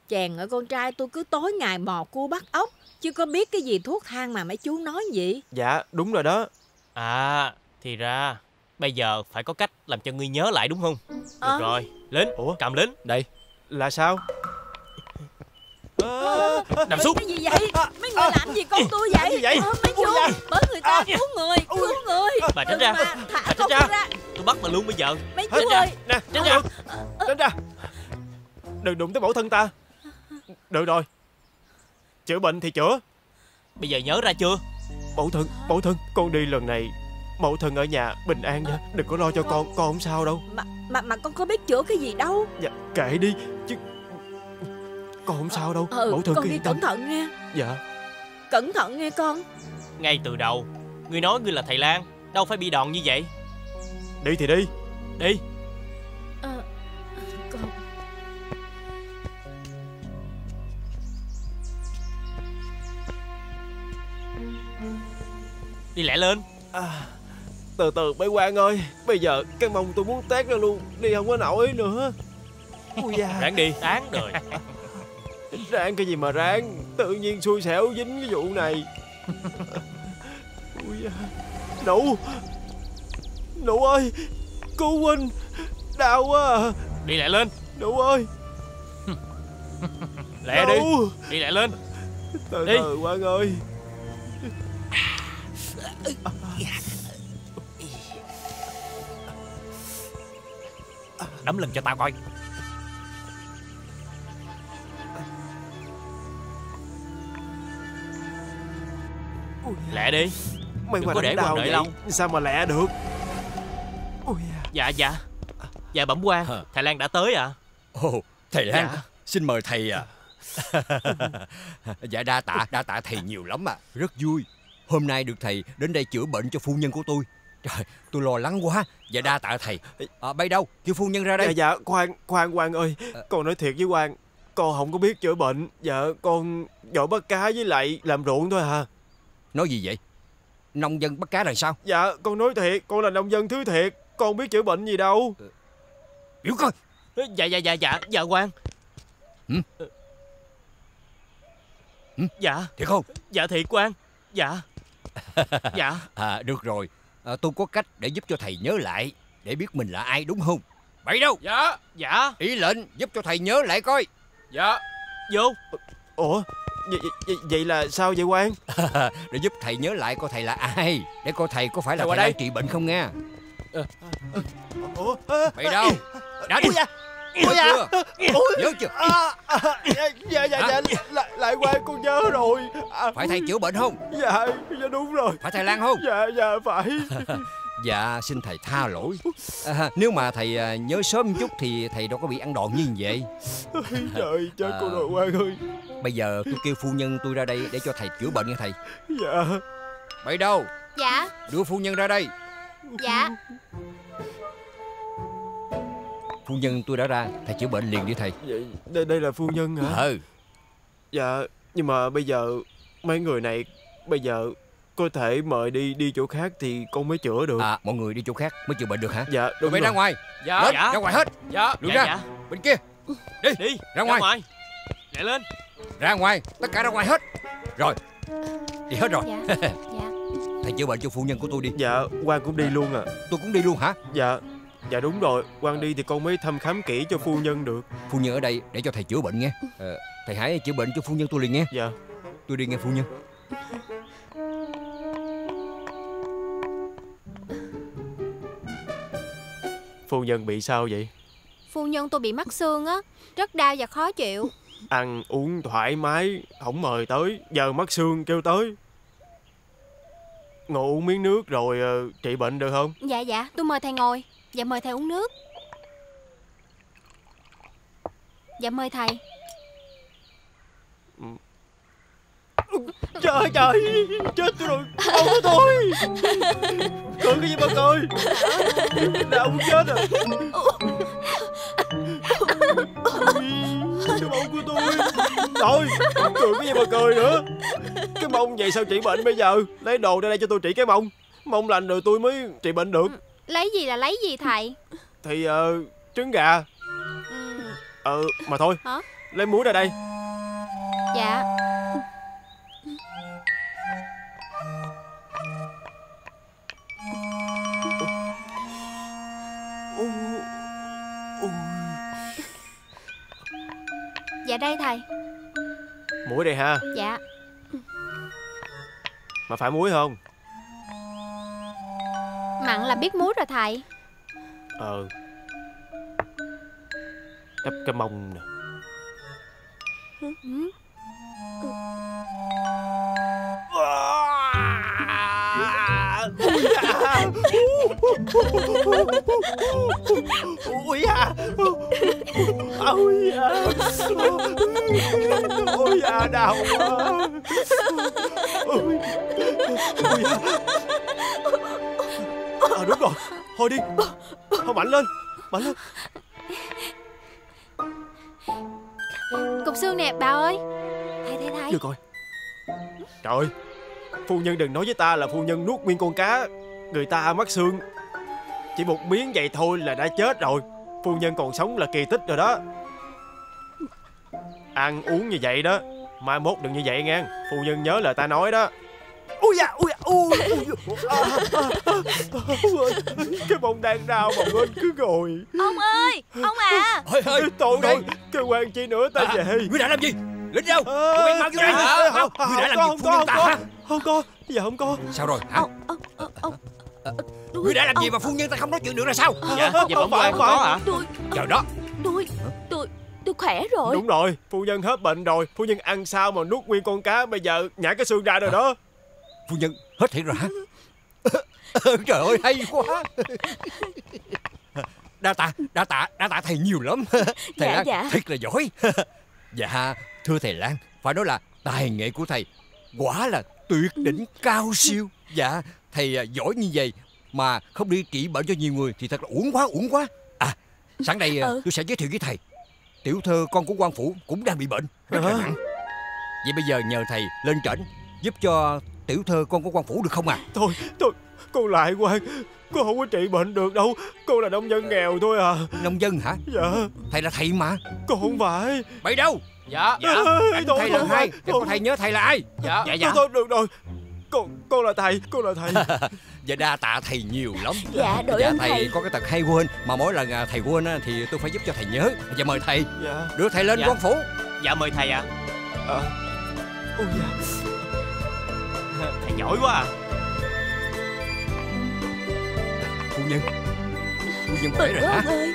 Chàng ở con trai tôi cứ tối ngày mò cua bắt ốc chứ có biết cái gì thuốc thang mà mấy chú nói gì Dạ đúng rồi đó. À Thì ra Bây giờ phải có cách làm cho ngươi nhớ lại đúng không? Được Ờ. rồi Lính Ủa? Cầm lính đây Là sao? Ờ, Nằm xuống. cái gì vậy? Mấy người làm gì con tôi vậy, gì vậy? Ờ, mấy chú bởi người ta cứu người cứu người. Bà tránh Đừng ra. Bà tránh ra. tôi ra. Tôi bắt bà luôn bây giờ. Mấy chú ơi. Nè Tránh ra. được Tránh ra. Đừng đụng tới mẫu thân ta. Được rồi Chữa bệnh thì chữa. Bây giờ nhớ ra chưa? Mẫu thân Mẫu thân Con đi lần này. Mẫu thân ở nhà bình an nha Đừng có lo cho con Con không sao đâu. Mà mà mà con có biết chữa cái gì đâu. Dạ kệ đi Chứ Con không sao đâu. Ừ Mẫu thân con cứ đi yên tâm. cẩn thận nghe Dạ. Cẩn thận nghe con. Ngay từ đầu Ngươi nói ngươi là thầy Lan Đâu phải bị đòn như vậy. Đi thì đi. Đi. Ờ, Con Đi lẹ lên. À, Từ từ mấy quan ơi. Bây giờ cái mông tôi muốn tét ra luôn. Đi không có nổi nữa. Ui da. Ráng đi. Đáng đời Ráng cái gì mà ráng. Tự nhiên xui xẻo dính cái vụ này. Ui da. Nụ. Nụ ơi. Cứu huynh. Đau quá à. Đi lẹ lên. Nụ ơi. Lẹ đi Nụ. Đi. Lẹ lên. Từ Đi. từ quan ơi Đấm lưng cho tao coi Lẹ đi Mày Đừng có để quan đợi lâu. Sao mà lẹ được Dạ dạ Dạ bẩm quan Thầy Lan đã tới à Ồ, thầy Lan, Dạ. xin mời thầy à. dạ đa tạ, đa tạ thầy nhiều lắm à. Rất vui. Hôm nay được thầy đến đây chữa bệnh cho phu nhân của tôi. Trời, tôi lo lắng quá. Dạ đa tạ thầy. À, bay đâu? Kêu phu nhân ra đây. Dạ dạ khoan khoan quan ơi Con nói thiệt với quan Con không có biết chữa bệnh Dạ con giỏi bắt cá với lại làm ruộng thôi à Nói gì vậy? Nông dân bắt cá là sao? Dạ con nói thiệt Con là nông dân thứ thiệt Con biết chữa bệnh gì đâu Biểu coi Dạ dạ dạ dạ Dạ quan Hử? Hử? Dạ Thiệt không? Dạ thiệt quan Dạ Dạ À, được rồi. À, tôi có cách để giúp cho thầy nhớ lại. Để biết mình là ai đúng không? Bay đâu? Dạ Dạ Ý lệnh giúp cho thầy nhớ lại coi. Dạ Vô Ủa vậy, vậy, vậy là sao vậy quan để giúp thầy nhớ lại coi thầy là ai. Để coi thầy có phải là Thầy thầy, đang trị bệnh không nha. Ủa Mày đâu? Đã đi. Ôi chưa? Ôi. Nhớ chưa? à, à, Dạ dạ dạ, dạ lại, lại quan con nhớ rồi à, Phải thầy chữa bệnh không? Dạ dạ đúng rồi Phải thầy Lan không? Dạ dạ phải Dạ xin thầy tha lỗi à, Nếu mà thầy à, nhớ sớm một chút Thì thầy đâu có bị ăn đòn như vậy Trời chết À. con rồi quan ơi Bây giờ tôi kêu phu nhân tôi ra đây Để cho thầy chữa bệnh nha thầy Dạ Bay đâu? Dạ Đưa phu nhân ra đây Dạ Phu nhân tôi đã ra Thầy chữa bệnh liền đi thầy. Đây, đây là phu nhân hả? Ừ Dạ nhưng mà bây giờ Mấy người này Bây giờ có thể mời đi đi chỗ khác thì con mới chữa được. À mọi người đi chỗ khác mới chữa bệnh được hả? Dạ đúng rồi ra ngoài. Dạ Lên, dạ. ra ngoài hết. Dạ Lùi dạ, ra. dạ. Bên kia. Đi Đi Ra ngoài. Lẹ lên. Ra ngoài. Tất cả ra ngoài hết. Rồi. Đi hết rồi. Dạ Dạ. Thầy chữa bệnh cho phu nhân của tôi đi. Dạ quan cũng đi luôn à. Tôi cũng đi luôn hả? Dạ Dạ đúng rồi quan đi thì con mới thăm khám kỹ cho phu nhân được. Phu nhân ở đây để cho thầy chữa bệnh nghe. Ờ, Thầy hãy chữa bệnh cho phu nhân tôi liền nghe. Dạ. Tôi đi nghe phu nhân. Phu nhân bị sao vậy? Phu nhân tôi bị mắc xương á Rất đau và khó chịu. Ăn uống thoải mái Không mời tới Giờ mắc xương kêu tới. Ngồi uống miếng nước rồi ờ, trị bệnh được không? Dạ dạ tôi mời thầy ngồi Dạ mời thầy uống nước. Dạ mời thầy. Trời trời Chết tôi rồi. Ông của tôi Cười cái gì mà cười? Là ông chết à Cái mông của tôi. Thôi Cười cái gì mà cười nữa? Cái mông vậy sao trị bệnh bây giờ? Lấy đồ ra đây cho tôi trị cái mông. Mông lành rồi tôi mới trị bệnh được. Lấy gì là lấy gì thầy? Thì ờ, trứng gà. Ờ mà thôi Hả? Lấy muối ra đây. Dạ. Dạ đây thầy. Muối đây ha. Dạ. Mà phải muối không Mặn là biết muối rồi thầy. Ờ. Đắp cái mông nè. Ừ. ui da. Ôi da. Ôi da đau quá. Ôi ôi da à đúng rồi. Thôi đi. Thôi mạnh lên. Mạnh lên. Cục xương nè bà ơi. Thầy thầy thầy được rồi. Trời phu nhân đừng nói với ta là phu nhân nuốt nguyên con cá. Người ta mắc xương. Chỉ một miếng vậy thôi là đã chết rồi. Phu nhân còn sống là kỳ tích rồi đó. Ăn uống như vậy đó. Mai mốt đừng như vậy nghe. Phu nhân nhớ lời ta nói đó ui da ui da ui ui, à, à, à, à, cái bông đang đau mà quên cứ ngồi. Ông ơi Ông à. Ôi ơi tội rồi cơ quan chi nữa ta À, về. Ngươi đã làm gì? Lính đâu? À, Tụi em mang vô đây Ngươi đã làm không gì? có, phu nhân không ta hả? không có giờ không có. Sao rồi? Hả? Ngươi đã làm gì mà phu nhân ta không nói chuyện được là sao? Dạ Dạ bẩm quan không có hả Tôi Chờ đó. Tôi Tôi Tôi khỏe rồi. Đúng rồi phu nhân hết bệnh rồi. Phu nhân ăn sao mà nuốt nguyên con cá? Bây giờ nhả cái xương ra rồi đó Phu nhân hết thiệt rồi hả? Trời ơi hay quá. Đa tạ Đa tạ Đa tạ thầy nhiều lắm. Thầy Dạ, Lan dạ. thật là giỏi. Dạ thưa thầy Lan Phải nói là tài nghệ của thầy Quả là tuyệt đỉnh cao siêu. Dạ thầy à, giỏi như vậy Mà không đi trị bệnh cho nhiều người Thì thật là uổng quá uổng quá. À sẵn đây à, Ừ. tôi sẽ giới thiệu với thầy. Tiểu thơ con của quan phủ cũng đang bị bệnh Rất là Hả? nặng. Vậy bây giờ nhờ thầy lên trển Giúp cho tiểu thơ con của quan phủ được không à? Thôi thôi con lại quan. Con không có trị bệnh được đâu. Con là nông dân nghèo thôi à. Nông dân hả? Dạ. Thầy là thầy mà. Con không phải. Bậy đâu? Dạ. Ê, Đánh thôi, thầy thôi, lần hai thôi, Để có thôi. thầy nhớ thầy là ai? Dạ. Dạ thôi, thôi được rồi. Con con là thầy con là thầy. Dạ đa tạ thầy nhiều lắm. Dạ đội Dạ thầy thầy. có cái tật hay quên Mà mỗi lần à, thầy quên á, thì tôi phải giúp cho thầy nhớ. Dạ mời thầy. Dạ. Đưa thầy lên Dạ. quan phủ. Dạ mời thầy ạ. À. ôi da Thầy giỏi quá à. Phu nhân. Phu nhân khỏe rồi hả? Ơi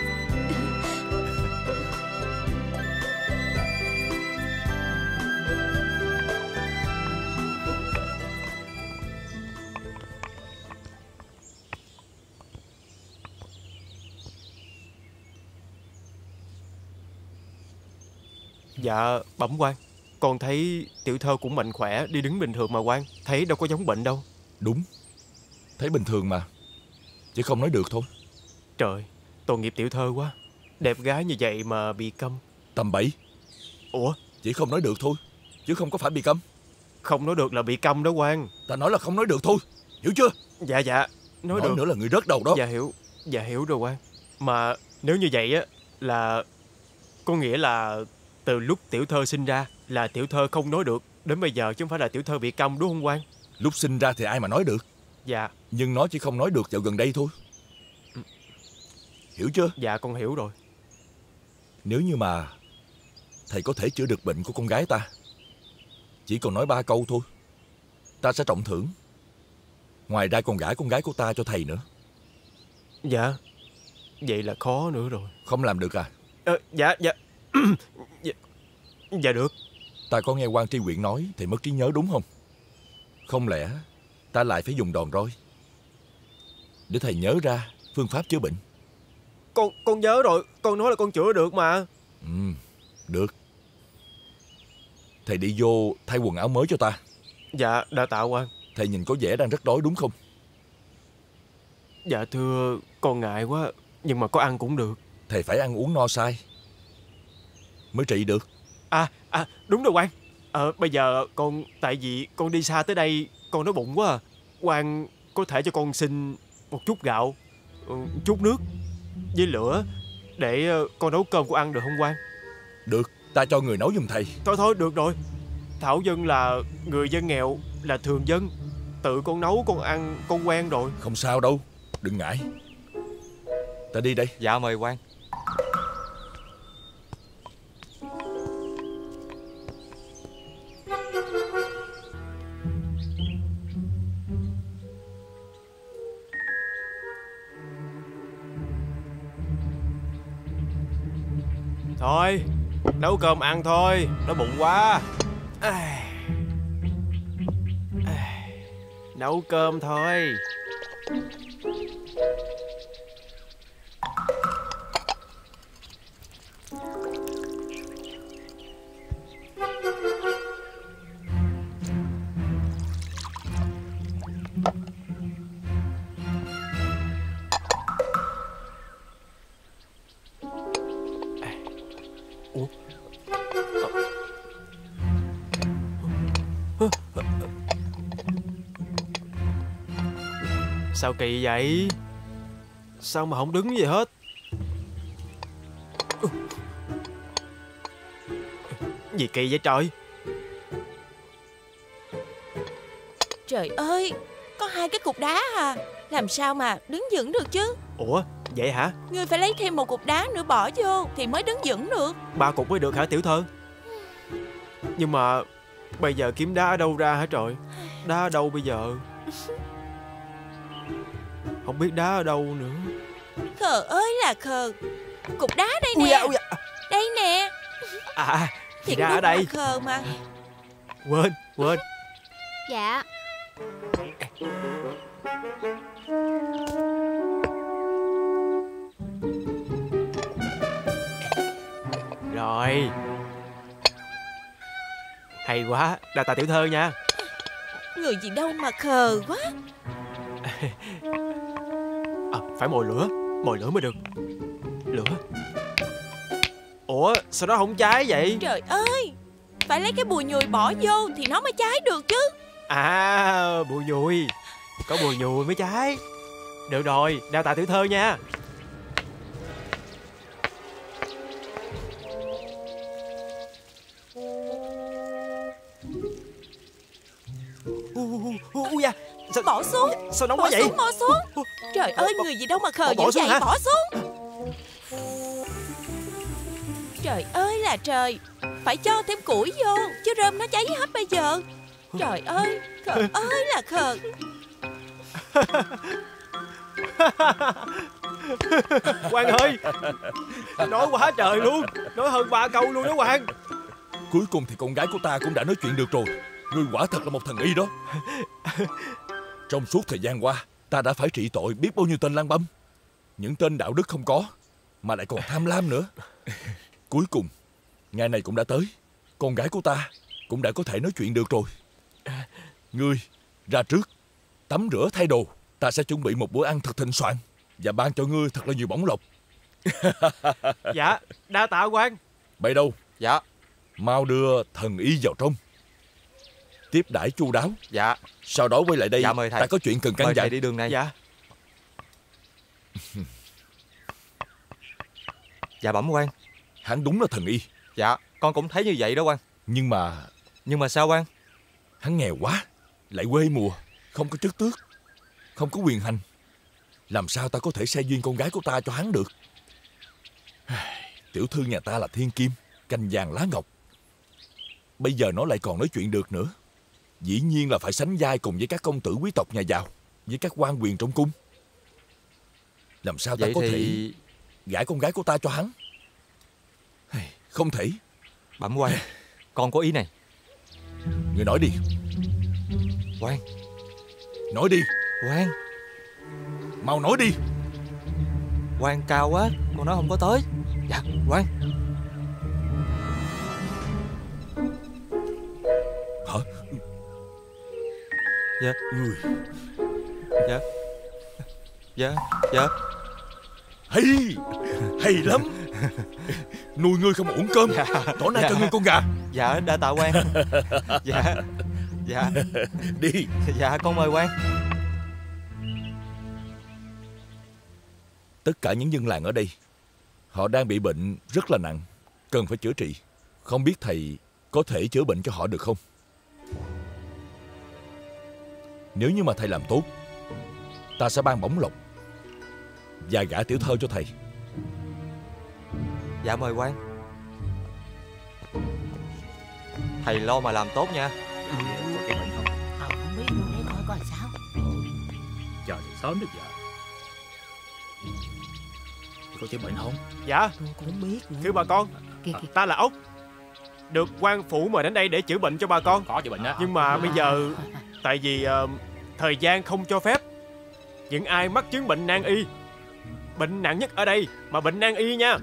dạ bẩm quan con thấy tiểu thơ cũng mạnh khỏe đi đứng bình thường mà quan thấy đâu có giống bệnh đâu. Đúng. Thấy bình thường mà. Chỉ không nói được thôi. Trời tội nghiệp tiểu thơ quá. Đẹp gái như vậy mà bị câm. Tầm bậy. Ủa? Chỉ không nói được thôi. Chứ không có phải bị câm. Không nói được là bị câm đó quan Ta nói là không nói được thôi. Hiểu chưa? Dạ dạ. Nói, Nói được. nữa là người rớt đầu đó. Dạ hiểu. Dạ hiểu rồi quan mà nếu như vậy á là có nghĩa là từ lúc tiểu thơ sinh ra là tiểu thơ không nói được. Đến bây giờ chứ không phải là tiểu thơ bị câm đúng không quan Lúc sinh ra thì ai mà nói được? Dạ. Nhưng nó chỉ không nói được dạo gần đây thôi. Hiểu chưa? Dạ con hiểu rồi. Nếu như mà Thầy có thể chữa được bệnh của con gái ta Chỉ còn nói ba câu thôi Ta sẽ trọng thưởng. Ngoài ra còn gả con gái của ta cho thầy nữa. Dạ. Vậy là khó nữa rồi. Không làm được à? Ờ, dạ dạ. Dạ dạ được Ta có nghe quan tri huyện nói Thầy mất trí nhớ đúng không? Không lẽ ta lại phải dùng đòn roi? Để thầy nhớ ra phương pháp chữa bệnh. Con con nhớ rồi con nói là con chữa được mà. Ừ, được. Thầy đi vô thay quần áo mới cho ta. Dạ đã tạo quan Thầy nhìn có vẻ đang rất đói đúng không? Dạ thưa con ngại quá nhưng mà có ăn cũng được. Thầy phải ăn uống no say Mới trị được À, đúng rồi quan Ờ bây giờ con Tại vì con đi xa tới đây Con đói bụng quá à. Quan có thể cho con xin Một chút gạo ừ, Chút nước Với lửa Để ờ, con nấu cơm của ăn được không quan Được, ta cho người nấu giùm thầy. Thôi thôi được rồi. Thảo dân là người dân nghèo Là thường dân. Tự con nấu con ăn con quen rồi. Không sao đâu, đừng ngại. Ta đi đây. Dạ mời quan Nấu cơm ăn thôi Đói bụng quá. Nấu cơm thôi. Sao kỳ vậy? Sao mà không đứng gì hết? Gì kỳ vậy trời? Trời ơi Có hai cái cục đá à. Làm sao mà đứng vững được chứ? Ủa vậy hả? Ngươi phải lấy thêm một cục đá nữa bỏ vô Thì mới đứng vững được. Ba cục mới được hả tiểu thơ? Nhưng mà Bây giờ kiếm đá ở đâu ra hả trời? Đá ở đâu bây giờ Không biết đá ở đâu nữa. Khờ ơi là khờ. Cục đá đây Ui nè. da, ui da. Đây nè. À thì ra ở đây. khờ mà. Quên quên. Dạ. Rồi. Hay quá Đà tạ tiểu thơ nha. Người gì đâu mà khờ quá Phải mồi lửa Mồi lửa mới được Lửa Ủa sao nó không cháy vậy Trời ơi Phải lấy cái bùi nhùi bỏ vô Thì nó mới cháy được chứ À bùi nhùi Có bùi nhùi mới cháy Được rồi Đào tạ tiểu thơ nha Ui da sao, Bỏ xuống. Sao nóng Bỏ quá vậy? xuống bỏ xuống. Trời ơi người gì đâu mà khờ Bỏ dữ xuống vậy? hả? Bỏ xuống. Trời ơi là trời. Phải cho thêm củi vô Chứ rơm nó cháy hết bây giờ. Trời ơi Khờ ơi là khờ. Quang ơi Nói quá trời luôn. Nói hơn ba câu luôn đó Quang Cuối cùng thì con gái của ta cũng đã nói chuyện được rồi. Ngươi quả thật là một thần y đó Trong suốt thời gian qua Ta đã phải trị tội biết bao nhiêu tên lang băm. Những tên đạo đức không có Mà lại còn tham lam nữa. Cuối cùng Ngày này cũng đã tới. Con gái của ta cũng đã có thể nói chuyện được rồi. Ngươi ra trước Tắm rửa thay đồ. Ta sẽ chuẩn bị một bữa ăn thật thịnh soạn Và ban cho ngươi thật là nhiều bổng lộc. Dạ đa tạ Quang Bày đâu? Dạ. Mau đưa thần y vào trong Tiếp đãi chu đáo. Dạ. Sau đó quay lại đây Dạ, mời thầy. Ta có chuyện cần căn Mời dặn. thầy đi đường này. Dạ. Dạ bẩm quan. Hắn đúng là thần y. Dạ con cũng thấy như vậy đó quan. Nhưng mà Nhưng mà sao quan? Hắn nghèo quá Lại quê mùa Không có chức tước Không có quyền hành. Làm sao ta có thể xe duyên con gái của ta cho hắn được? Tiểu thư nhà ta là thiên kim Cành vàng lá ngọc. Bây giờ nó lại còn nói chuyện được nữa Dĩ nhiên là phải sánh vai cùng với các công tử quý tộc nhà giàu Với các quan quyền trong cung. Làm sao ta Vậy có thì- thể Gả con gái của ta cho hắn? Không thể. Bẩm quan Con có ý này. Người nói đi. Quan Nói đi. Quan Mau nói đi. Quan cao quá Con nói không có tới. Dạ quan Dạ. Người. Dạ. Dạ Dạ. Hay. Hay lắm. Nuôi ngươi không ổn cơm. Tối nay dạ. cho ngươi con gà. Dạ đã tạ quan. Dạ. Dạ. Đi. Dạ con mời quan. Tất cả những dân làng ở đây Họ đang bị bệnh rất là nặng. Cần phải chữa trị. Không biết thầy có thể chữa bệnh cho họ được không Nếu như mà thầy làm tốt Ta sẽ ban bổng lộc Và gả tiểu thơ cho thầy. Dạ mời quan. Thầy lo mà làm tốt nha. Có cái bệnh không Ờ không biết nữa để coi coi sao Chờ thì sớm được giờ. Có chữa bệnh không? Dạ. Tôi cũng biết nữa Thưa bà con Kìa, kìa. Ta là ốc Được quan phủ mời đến đây để chữa bệnh cho bà con. Có chữa bệnh đó. Nhưng mà bây giờ Tại vì uh, thời gian không cho phép. Những ai mắc chứng bệnh nan y Bệnh nặng nhất ở đây Mà bệnh nan y nha.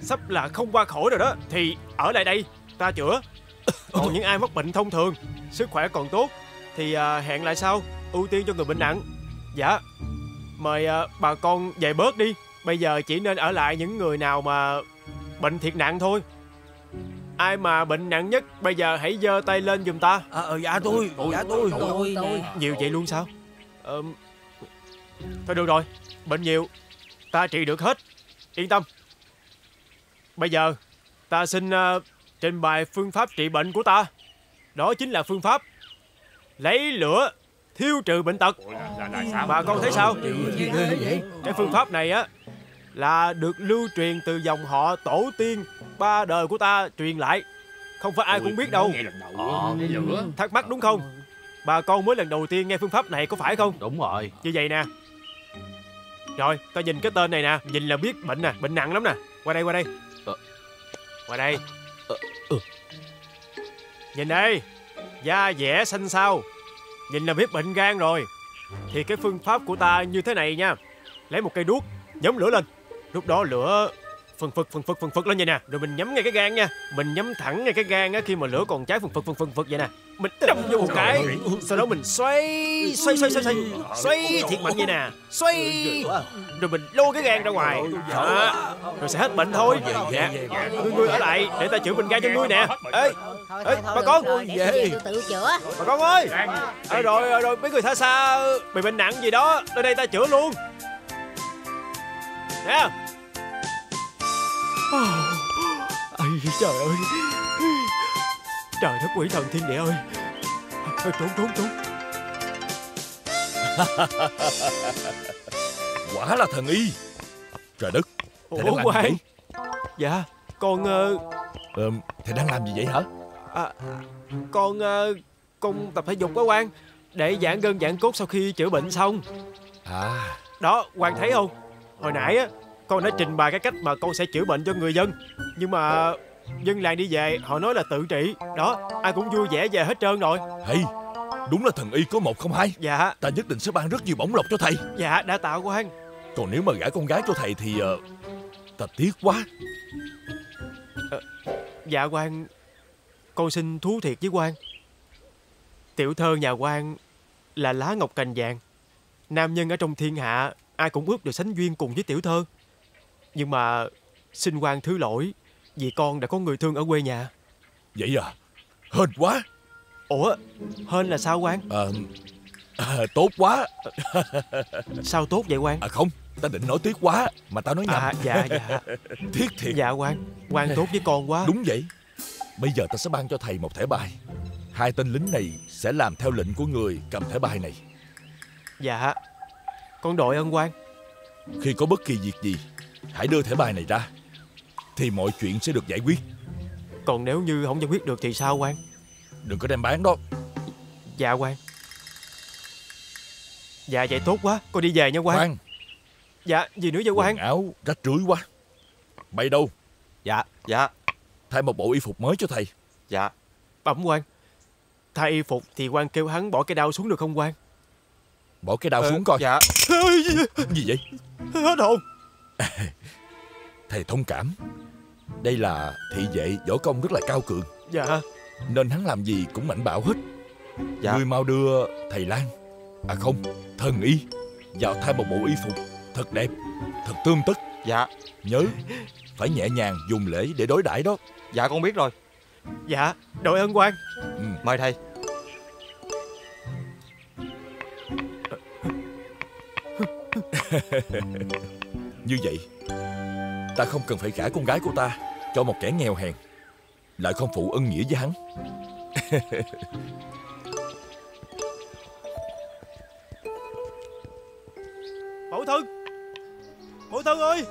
Sắp là không qua khỏi rồi đó Thì ở lại đây ta chữa. Còn những ai mắc bệnh thông thường Sức khỏe còn tốt Thì uh, hẹn lại sau Ưu tiên cho người bệnh nặng. Dạ. Mời uh, bà con về bớt đi. Bây giờ chỉ nên ở lại những người nào mà bệnh thiệt nặng thôi. Ai mà bệnh nặng nhất Bây giờ hãy giơ tay lên giùm ta. À, ờ, Dạ tôi Dạ tôi. Tôi nè Nhiều vậy luôn sao? Ờ, Thôi được rồi Bệnh nhiều Ta trị được hết. Yên tâm. Bây giờ Ta xin uh, trình bày phương pháp trị bệnh của ta. Đó chính là phương pháp Lấy lửa Thiêu trừ bệnh tật. Bà con thấy sao? Cái phương pháp này á Là được lưu truyền từ dòng họ tổ tiên. Ba đời của ta truyền lại. Không phải ai cũng biết đâu. Thắc mắc đúng không? Bà con mới lần đầu tiên nghe phương pháp này có phải không? Đúng rồi. Như vậy nè. Rồi ta nhìn cái tên này nè. Nhìn là biết bệnh nè Bệnh nặng lắm nè. Qua đây qua đây. Qua đây. Nhìn đây. Da dẻ xanh xao. Nhìn là biết bệnh gan rồi. Thì cái phương pháp của ta như thế này nha. Lấy một cây đuốc Nhóm lửa lên Lúc đó lửa phần phật phần phật phần phật lên vậy nè. Rồi mình nhắm ngay cái gan nha. Mình nhắm thẳng ngay cái gan á khi mà lửa còn cháy phần phật phần phật phật vậy nè. Mình đâm vô một cái sau đó mình xoay xoay xoay xoay xoay xoay thiệt mạnh vậy nè. Xoay. Rồi mình lôi cái gan ra ngoài. Đó. Rồi sẽ hết bệnh thôi. Dạ. ngươi ngươi ở lại để ta chữa bệnh gan cho ngươi nè. Ê ê bà con. chữa. Bà con ơi. À, rồi rồi, rồi mấy người xa xa bị bệnh nặng gì đó lên đây ta chữa luôn nè. Ây trời ơi. Trời đất quỷ thần thiên địa ơi. Trốn trốn trốn. Quả là thần y. Trời đất Thầy đang Ủa làm Quang? gì vậy? Dạ Con uh, ờ, Thầy đang làm gì vậy hả? À, Con uh, Con tập thể dục quá Quang. Để giãn gân giãn cốt sau khi chữa bệnh xong. À. Đó Quang thấy không Hồi nãy á Con đã trình bày cái cách mà con sẽ chữa bệnh cho người dân. Nhưng mà Dân làng đi về Họ nói là tự trị. Đó Ai cũng vui vẻ về hết trơn rồi. Hay Đúng là thần y có một không hai. Dạ. Ta nhất định sẽ ban rất nhiều bổng lộc cho thầy. Dạ đã tạo Quang Còn nếu mà gả con gái cho thầy thì uh, Ta tiếc quá. À, Dạ Quang Con xin thú thiệt với Quang Tiểu thơ nhà Quang Là lá ngọc cành vàng Nam nhân ở trong thiên hạ Ai cũng ước được sánh duyên cùng với tiểu thơ. Nhưng mà Xin Quang thứ lỗi Vì con đã có người thương ở quê nhà. Vậy à? Hên quá. Ủa Hên là sao Quang à, à, Tốt quá. Sao tốt vậy Quang À không Ta định nói tiếc quá Mà tao nói nhầm. À, Dạ dạ. Thiết thiệt. Dạ Quang Quang tốt với con quá. Đúng vậy. Bây giờ ta sẽ ban cho thầy một thẻ bài. Hai tên lính này sẽ làm theo lệnh của người cầm thẻ bài này. Dạ Con đội ơn Quang. Khi có bất kỳ việc gì Hãy đưa thẻ bài này ra Thì mọi chuyện sẽ được giải quyết. Còn nếu như không giải quyết được thì sao Quang? Đừng có đem bán đó. Dạ Quang. Dạ vậy tốt quá. Con đi về nha Quang. Quang. Dạ gì nữa vậy Quang? Quần áo rách rưới quá. Bay đâu? Dạ dạ. Thay một bộ y phục mới cho thầy. Dạ. Bẩm Quang Thay y phục thì Quang kêu hắn bỏ cái đao xuống được không Quang Bỏ cái đao Ờ, xuống coi. Dạ. Gì vậy? Hết hồn. Thầy thông cảm. Đây là thị vệ võ công rất là cao cường. Dạ. Nên hắn làm gì cũng mạnh bạo hết. Dạ. Ngươi mau đưa thầy Lan. À không Thần y Vào thay một bộ y phục Thật đẹp Thật tươm tất. Dạ. Nhớ Phải nhẹ nhàng dùng lễ để đối đãi đó. Dạ con biết rồi. Dạ đội ơn Quang ừ. Mời thầy Như vậy Ta không cần phải gả con gái của ta Cho một kẻ nghèo hèn. Lại không phụ ân nghĩa với hắn. Mẫu thân! Mẫu thân ơi!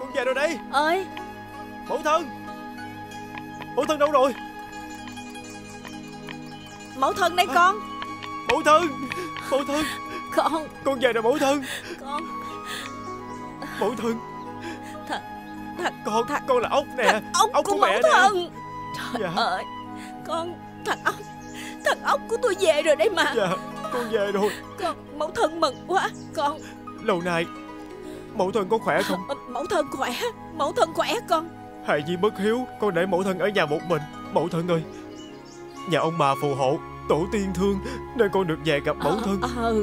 Con về rồi đây. Ơi! Mẫu thân! Mẫu thân đâu rồi? Mẫu thân đây con. Mẫu thân! Mẫu thân Con Con về rồi mẫu thân. Con. Mẫu thân. Thật Thật Con thật, Con là ốc nè. Thật ốc, ốc của, của mẫu mẹ nè. thân. Trời Dạ. ơi. Con Thật ốc Thật ốc của tôi về rồi đây mà. Dạ Con về rồi. Con Mẫu thân mừng quá. Con. Lâu nay Mẫu thân có khỏe không? Mẫu thân khỏe. Mẫu thân khỏe con. Hại gì bất hiếu Con để mẫu thân ở nhà một mình. Mẫu thân ơi Nhà ông bà phù hộ Tổ tiên thương Nên con được về gặp mẫu thân. Ờ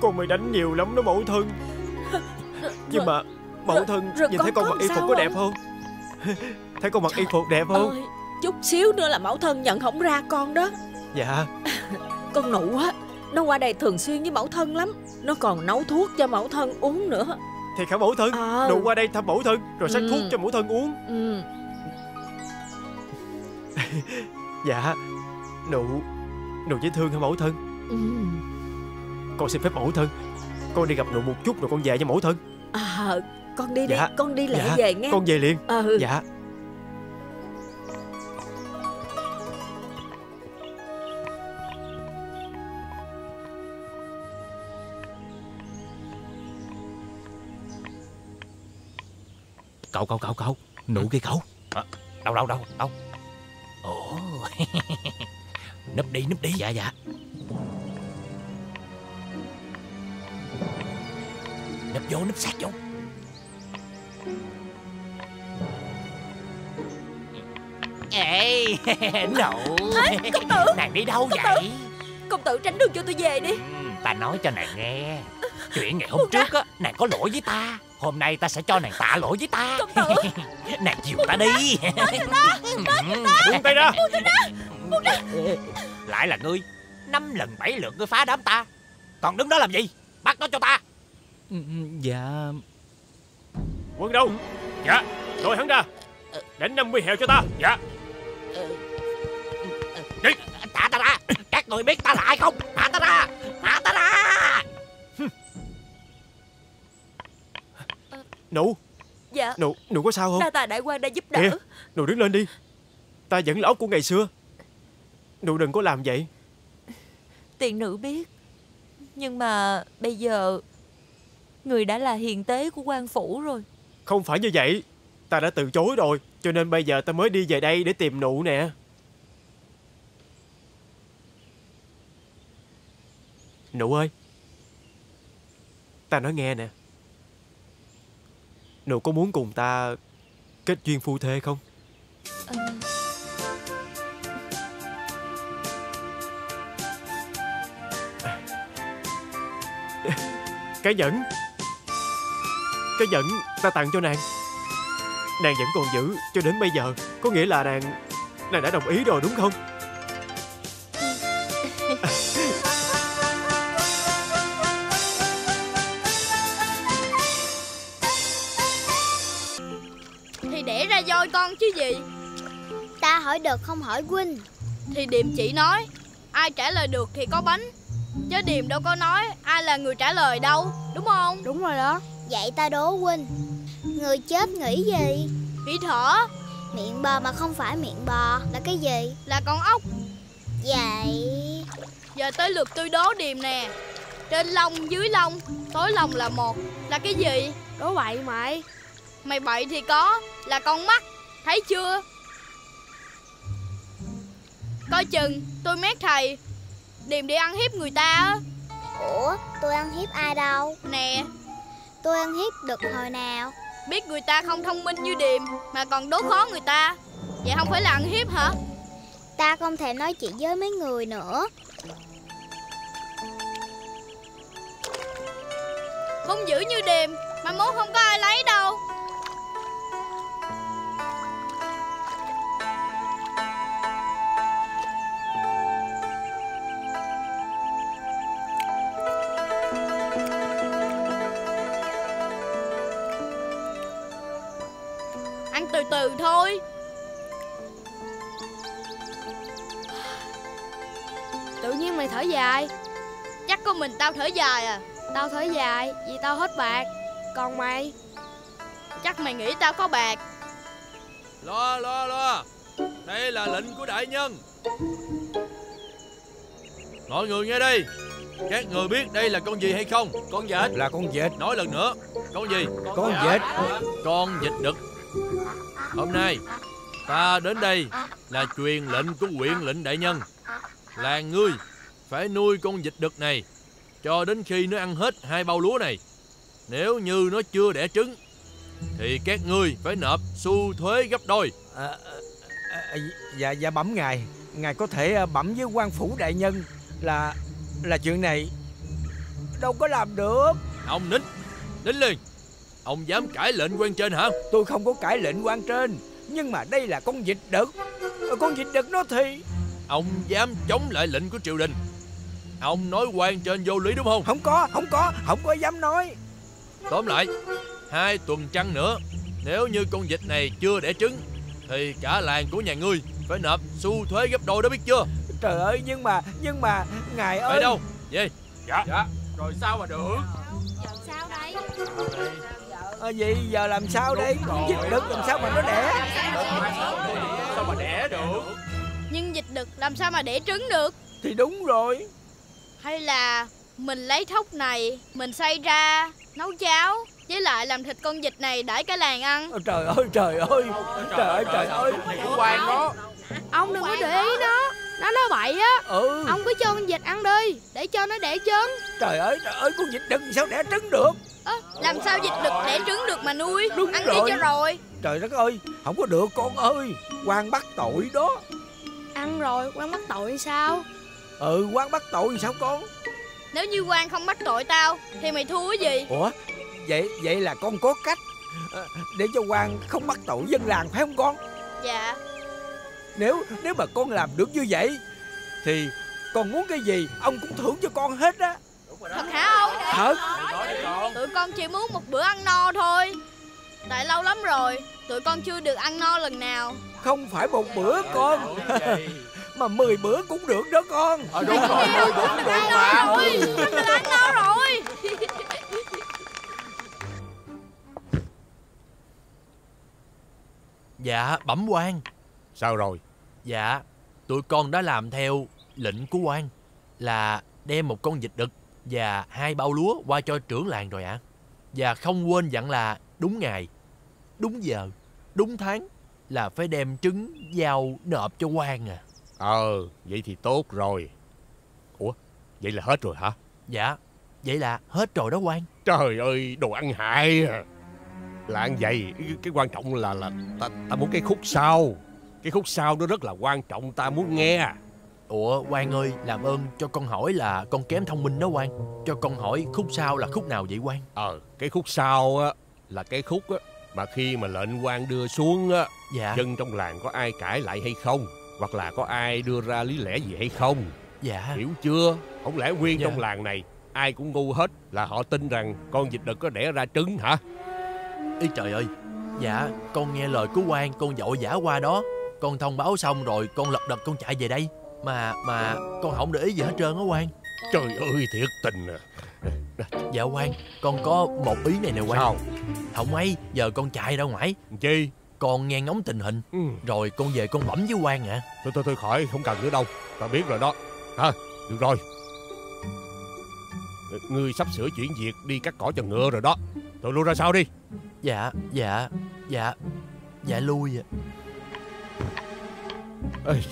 Con mới đánh nhiều lắm đó mẫu thân Nhưng mà Mẫu thân rồi nhìn thấy con mặc y phục có đẹp không? Thấy con mặc y phục đẹp không ơi Chút xíu nữa là mẫu thân nhận không ra con đó Dạ Con nụ á Nó qua đây thường xuyên với mẫu thân lắm Nó còn nấu thuốc cho mẫu thân uống nữa Thì khả mẫu thân Ờ. Nụ qua đây thăm mẫu thân Rồi sắc Ừ. thuốc cho mẫu thân uống ừ. Dạ Nụ Nụ dễ thương hả mẫu thân Ừ. Con xin phép mẫu thân. Con đi gặp nụ một chút rồi con về với mẫu thân. À con đi Dạ. đi Con đi lẹ Dạ, về nghe. Con về liền. Ừ. Dạ. Cậu cậu cậu cậu. Nụ kia cậu à, Đâu đâu đâu đâu Ồ. Núp đi núp đi. Dạ dạ Núp vô núp sát vô. Ê Nụ công tử Nàng đi đâu Công vậy? Công tử tránh đường cho tôi về đi. Ta nói cho nàng nghe. Chuyện ngày hôm trước á Nàng có lỗi với ta. Hôm nay ta sẽ cho nàng tạ lỗi với ta. Công tử. Nàng chịu ta đi. Buông tay ra. Lại là ngươi. Năm lần bảy lượt ngươi phá đám ta. Còn đứng đó làm gì? Bắt nó cho ta Dạ. Quân đâu Dạ Rồi hắn ra. Đánh 50 heo cho ta. Dạ. Đi. Thả ta ra. Các người biết ta là ai không? Thả ta ra. Thả ta ra. Nụ. Dạ. Nụ Nụ có sao không? Đa tài đại quan đã giúp đỡ. Kìa Nụ đứng lên đi. Ta vẫn là ốc của ngày xưa. Nụ đừng có làm vậy. Tiền nữ biết. Nhưng mà bây giờ Người đã là hiền tế của quan phủ rồi. Không phải như vậy. Ta đã từ chối rồi Cho nên bây giờ ta mới đi về đây để tìm nụ nè. Nụ ơi. Ta nói nghe nè. Nụ có muốn cùng ta Kết duyên phu thê không? Cái nhẫn Cái nhẫn ta tặng cho nàng. Nàng vẫn còn giữ cho đến bây giờ Có nghĩa là nàng Nàng đã đồng ý rồi đúng không? Thì đẻ ra voi con chứ gì? Ta hỏi được không hỏi huynh? Thì Điềm chỉ nói Ai trả lời được thì có bánh Chứ Điềm đâu có nói ai là người trả lời đâu. Đúng không? Đúng rồi đó Vậy ta đố huynh. Người chết nghĩ gì? Nghĩ thở. Miệng bò mà không phải miệng bò Là cái gì? Là con ốc. Vậy Giờ tới lượt tôi đố Điềm nè. Trên lông dưới lông Tối lông là một Là cái gì? Đố bậy mày. Mày bậy thì có Là con mắt. Thấy chưa? Coi chừng tôi mét thầy. Điềm đi ăn hiếp người ta á. Ủa tôi ăn hiếp ai đâu? Nè Tôi ăn hiếp được hồi nào? Biết người ta không thông minh như Điềm Mà còn đố khó người ta. Vậy không phải là ăn hiếp hả? Ta không thể nói chuyện với mấy người nữa. Không giữ như Điềm Mà mốt không có ai lấy đâu mày thở dài. Chắc có mình tao thở dài à? Tao thở dài vì tao hết bạc. Còn mày? Chắc mày nghĩ tao có bạc. Lo lo lo. Đây là lệnh của đại nhân. Mọi người nghe đây. Các người biết đây là con gì hay không? Con vịt Là con vịt. Nói lần nữa. Con gì? Con vịt. Con vịt đực. Hôm nay Ta đến đây là truyền lệnh của huyện lệnh đại nhân. Là ngươi Phải nuôi con vịt đực này Cho đến khi nó ăn hết hai bao lúa này. Nếu như nó chưa đẻ trứng Thì các ngươi phải nộp xu thuế gấp đôi. À, à, à, dạ dạ bẩm ngài. Ngài có thể à, bẩm với quan phủ đại nhân là là chuyện này đâu có làm được. Ông nín Nín liền. Ông dám cãi lệnh quan trên hả? Tôi không có cãi lệnh quan trên Nhưng mà đây là con vịt đực. Con vịt đực nó thì Ông dám chống lại lệnh của triều đình Ông nói quan trên vô lý đúng không? Không có, không có, không có dám nói. Tóm lại Hai tuần trăng nữa. Nếu như con vịt này chưa đẻ trứng Thì cả làng của nhà ngươi Phải nộp xu thuế gấp đôi đó biết chưa? Trời ơi, nhưng mà, nhưng mà Ngài ơi. Phải đâu, về. Dạ, dạ. Rồi sao mà được? Sao đây? À, Vậy. Giờ làm sao đây? Vịt đực làm sao mà nó đẻ? Sao mà đẻ được? Nhưng vịt đực làm sao mà đẻ trứng được? Thì đúng rồi Hay là mình lấy thóc này Mình xay ra Nấu cháo Với lại làm thịt con vịt này đãi cả làng ăn. Ôi, Trời ơi, trời ơi Trời ơi, trời ơi. của quan đó. Ông đừng có để ý nó Nó nói bậy á. Ừ. Ông cứ cho con vịt ăn đi Để cho nó đẻ trứng. Trời ơi, trời ơi, con vịt đực sao đẻ trứng được. Ơ, Làm sao vịt đực đẻ trứng được mà nuôi? Đúng Ăn rồi. đi cho rồi. Trời đất ơi, không có được con ơi. Quan bắt tội đó. Ăn rồi quan bắt tội sao Ừ, quan bắt tội sao con? Nếu như quan không bắt tội tao Thì mày thua cái gì? Ủa, vậy vậy là con có cách. Ờ, Để cho quan không bắt tội dân làng phải không con? Dạ. Nếu nếu mà con làm được như vậy Thì con muốn cái gì Ông cũng thưởng cho con hết á. Thật hả ông? Thật. Tụi con chỉ muốn một bữa ăn no thôi. Tại lâu lắm rồi Tụi con chưa được ăn no lần nào. Không phải một bữa con Mà 10 bữa cũng được đó con. Ờ đúng rồi, 10 bữa cũng được mà. Rồi được ăn no rồi. Dạ bẩm quan. Sao rồi? Dạ Tụi con đã làm theo lệnh của quan Là đem một con vịt đực Và hai bao lúa qua cho trưởng làng rồi ạ. Và không quên dặn là Đúng ngày Đúng giờ Đúng tháng Là phải đem trứng giao nộp cho quan à Ờ vậy thì tốt rồi. Ủa vậy là hết rồi hả? Dạ Vậy là hết rồi đó quan Trời ơi đồ ăn hại à. Là ăn vậy cái, cái quan trọng là là ta, ta muốn cái khúc sau. Cái khúc sau nó rất là quan trọng ta muốn nghe. Ủa quan ơi làm ơn cho con hỏi là con kém thông minh đó quan Cho con hỏi khúc sau là khúc nào vậy quan Ờ cái khúc sau á Là cái khúc á Mà khi mà lệnh quan đưa xuống á Dạ. Dân trong làng có ai cãi lại hay không Hoặc là có ai đưa ra lý lẽ gì hay không? Dạ. Hiểu chưa? Không lẽ nguyên Dạ. trong làng này Ai cũng ngu hết Là họ tin rằng con vịt đực có đẻ ra trứng hả? Ý trời ơi. Dạ con nghe lời của quan Con vội vã qua đó. Con thông báo xong rồi con lật đật con chạy về đây. Mà mà con không để ý gì hết trơn á quan. Trời ơi thiệt tình à. Dạ quan Con có một ý này nè quan. Sao? Không mấy giờ con chạy ra ngoài. Chi Con nghe ngóng tình hình. Ừ. Rồi con về con bẩm với quan ạ Thôi thôi thôi khỏi không cần nữa đâu. Ta biết rồi đó. Hả được rồi. Ngươi sắp sửa chuyển việc đi cắt cỏ cho ngựa rồi đó. Tôi lui ra sau đi. Dạ dạ dạ. Dạ lui ạ. Ê.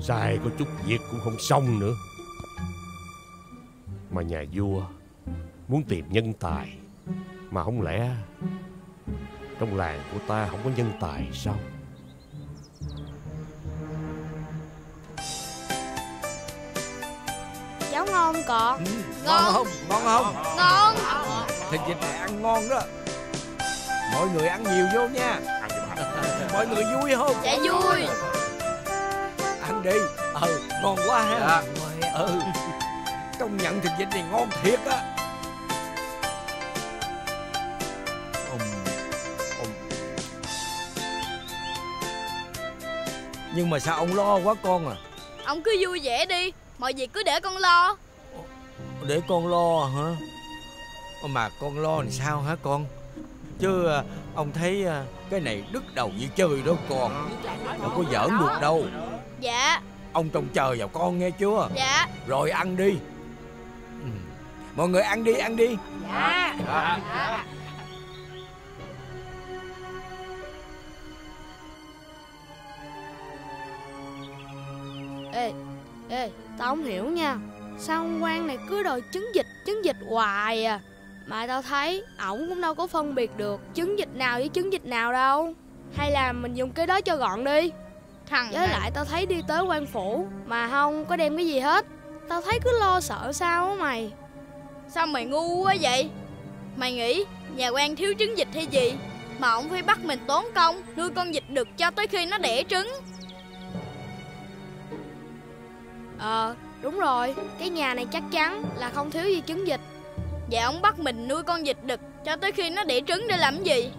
Sai có chút việc cũng không xong nữa. Mà nhà vua Muốn tìm nhân tài. Mà không lẽ Trong làng của ta không có nhân tài sao? Cháo ngon không cọ Ngon không, ngon không? Ngon. Thịt vịt này ăn ngon đó. Mọi người ăn nhiều vô nha. Mọi người vui không? Dạ vui. Ăn đi. Ừ ngon quá ha. Ừ. Công nhận thịt vịt này ngon thiệt á Nhưng mà sao ông lo quá con à? Ông cứ vui vẻ đi Mọi việc cứ để con lo. Để con lo hả? Mà con lo thì sao hả con? Chứ à, ông thấy à, cái này đứt đầu như chơi đó con. Đâu có giỡn được đâu. Dạ. Ông trông chờ vào con nghe chưa? Dạ. Rồi ăn đi. Ừ. Mọi người ăn đi ăn đi. Dạ Ê Ê Tao không hiểu nha. Sao ông quan này cứ đòi trứng vịt Trứng vịt hoài à? Mà tao thấy ổng cũng đâu có phân biệt được Trứng vịt nào với trứng vịt nào đâu. Hay là mình dùng cái đó cho gọn đi. Thằng Với lại tao thấy đi tới quan phủ Mà không có đem cái gì hết. Tao thấy cứ lo sợ sao á mày. Sao mày ngu quá vậy? Mày nghĩ nhà quan thiếu trứng vịt hay gì? Mà ông phải bắt mình tốn công Nuôi con vịt đực cho tới khi nó đẻ trứng Ờ đúng rồi. Cái nhà này chắc chắn là không thiếu gì trứng vịt Vậy ông bắt mình nuôi con vịt đực Cho tới khi nó đẻ trứng để làm gì?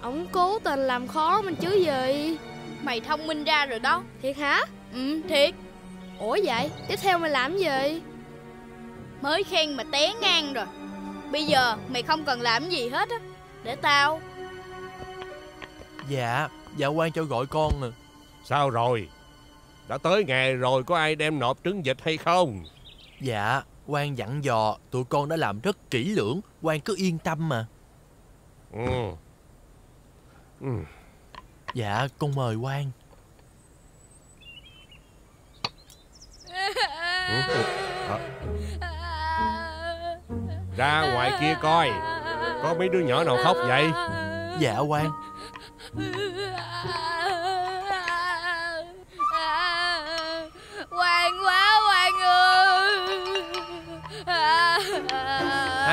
Ông cố tình làm khó mình chứ gì? Mày thông minh ra rồi đó. Thiệt hả? Ừ thiệt. Ủa vậy? Tiếp theo mày làm gì? Mới khen mà té ngang rồi. Bây giờ mày không cần làm gì hết á. Để tao. Dạ Dạ quan cho gọi con nè. Sao rồi Đã tới ngày rồi có ai đem nộp trứng vịt hay không? Dạ quan dặn dò Tụi con đã làm rất kỹ lưỡng quan cứ yên tâm mà. Ừ. Ừ. Dạ con mời quan Ừ. Ờ. Ra ngoài kia coi Có mấy đứa nhỏ nào khóc vậy? Dạ quan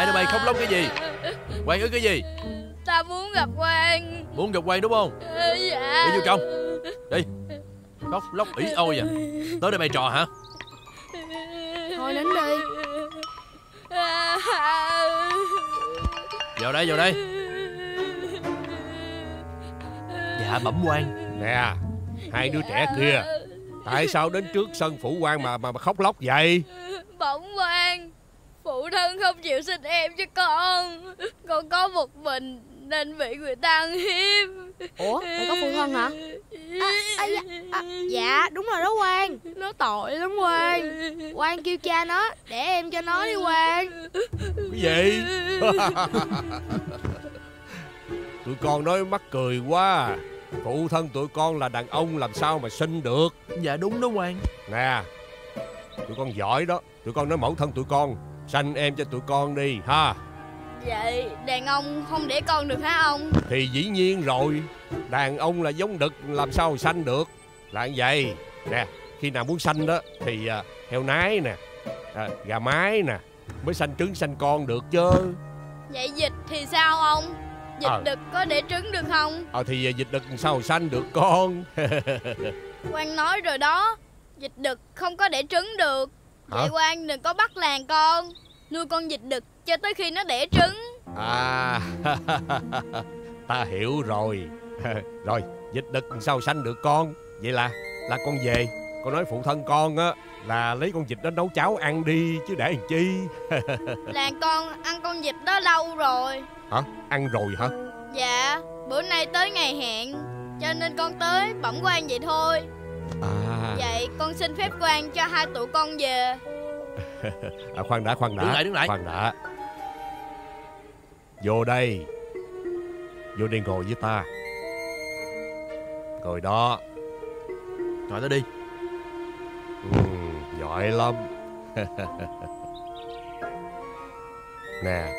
Hai đứa bay khóc lóc cái gì? Quan ơi cái gì? Ta muốn gặp Hoàng Muốn gặp quan đúng không? Dạ. Đi vô trong. Đi. Khóc lóc ỉ ôi à. Tới đây bày trò hả? Thôi nín đi. Vào đây vào đây. Dạ bẩm quan Nè Hai đứa trẻ kia Tại sao đến trước sân phủ quan mà mà, mà khóc lóc vậy? Bỗng Hoàng Phụ thân không chịu sinh em cho con. Con có một mình Nên bị người ta ăn hiếp. Ủa mày có phụ thân hả? À, à, dạ, à, dạ đúng rồi đó Quang. Nó tội lắm Quang. Quang kêu cha nó Để em cho nó đi Quang. Cái gì? Tụi con nói mắc cười quá. Phụ thân tụi con là đàn ông làm sao mà sinh được? Dạ đúng đó quan Nè Tụi con giỏi đó. Tụi con nói mẫu thân tụi con Sanh em cho tụi con đi ha. Vậy đàn ông không để con được hả ông? Thì dĩ nhiên rồi. Đàn ông là giống đực làm sao sanh được? Là vậy. Nè khi nào muốn sanh đó Thì à, heo nái nè à, Gà mái nè Mới sanh trứng sanh con được chứ. Vậy dịch thì sao ông? Dịch Ờ. đực có để trứng được không? Ờ thì à, dịch đực làm sao sanh được con? Quang nói rồi đó. Dịch đực không có để trứng được Vậy Hả? Quang đừng có bắt làng con. Nuôi con vịt đực cho tới khi nó đẻ trứng. À Ta hiểu rồi. Rồi dịch đực sao sanh được con? Vậy là là con về. Con nói phụ thân con á Là lấy con vịt đó nấu cháo ăn đi Chứ để làm chi? Làng con ăn con vịt đó lâu rồi. Hả? Ăn rồi hả? Dạ Bữa nay tới ngày hẹn Cho nên con tới bẩm quan vậy thôi À, Vậy con xin phép quan cho hai tụi con về. À khoan đã khoan đã. Đứng lại, đứng lại. Khoan đã. Vô đây. Vô đây ngồi với ta. Ngồi đó. Ngồi tới đi. Ừ, Giỏi lắm. Nè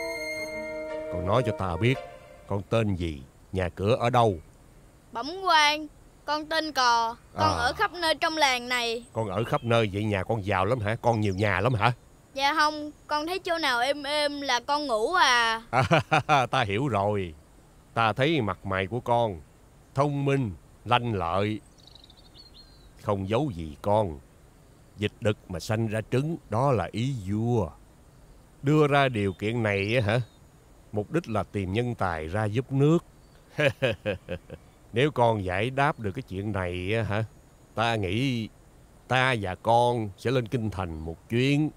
Con nói cho ta biết Con tên gì Nhà cửa ở đâu? Bẩm quan Con tên Cò Con À. ở khắp nơi trong làng này. Con ở khắp nơi vậy nhà con giàu lắm hả? Con nhiều nhà lắm hả? Dạ không Con thấy chỗ nào êm êm là con ngủ à. Ta hiểu rồi. Ta thấy mặt mày của con Thông minh, lanh lợi. Không giấu gì con. Dịch đực mà sanh ra trứng Đó là ý vua. Đưa ra điều kiện này á hả? Mục đích là tìm nhân tài ra giúp nước Nếu con giải đáp được cái chuyện này á hả Ta nghĩ Ta và con sẽ lên kinh thành một chuyến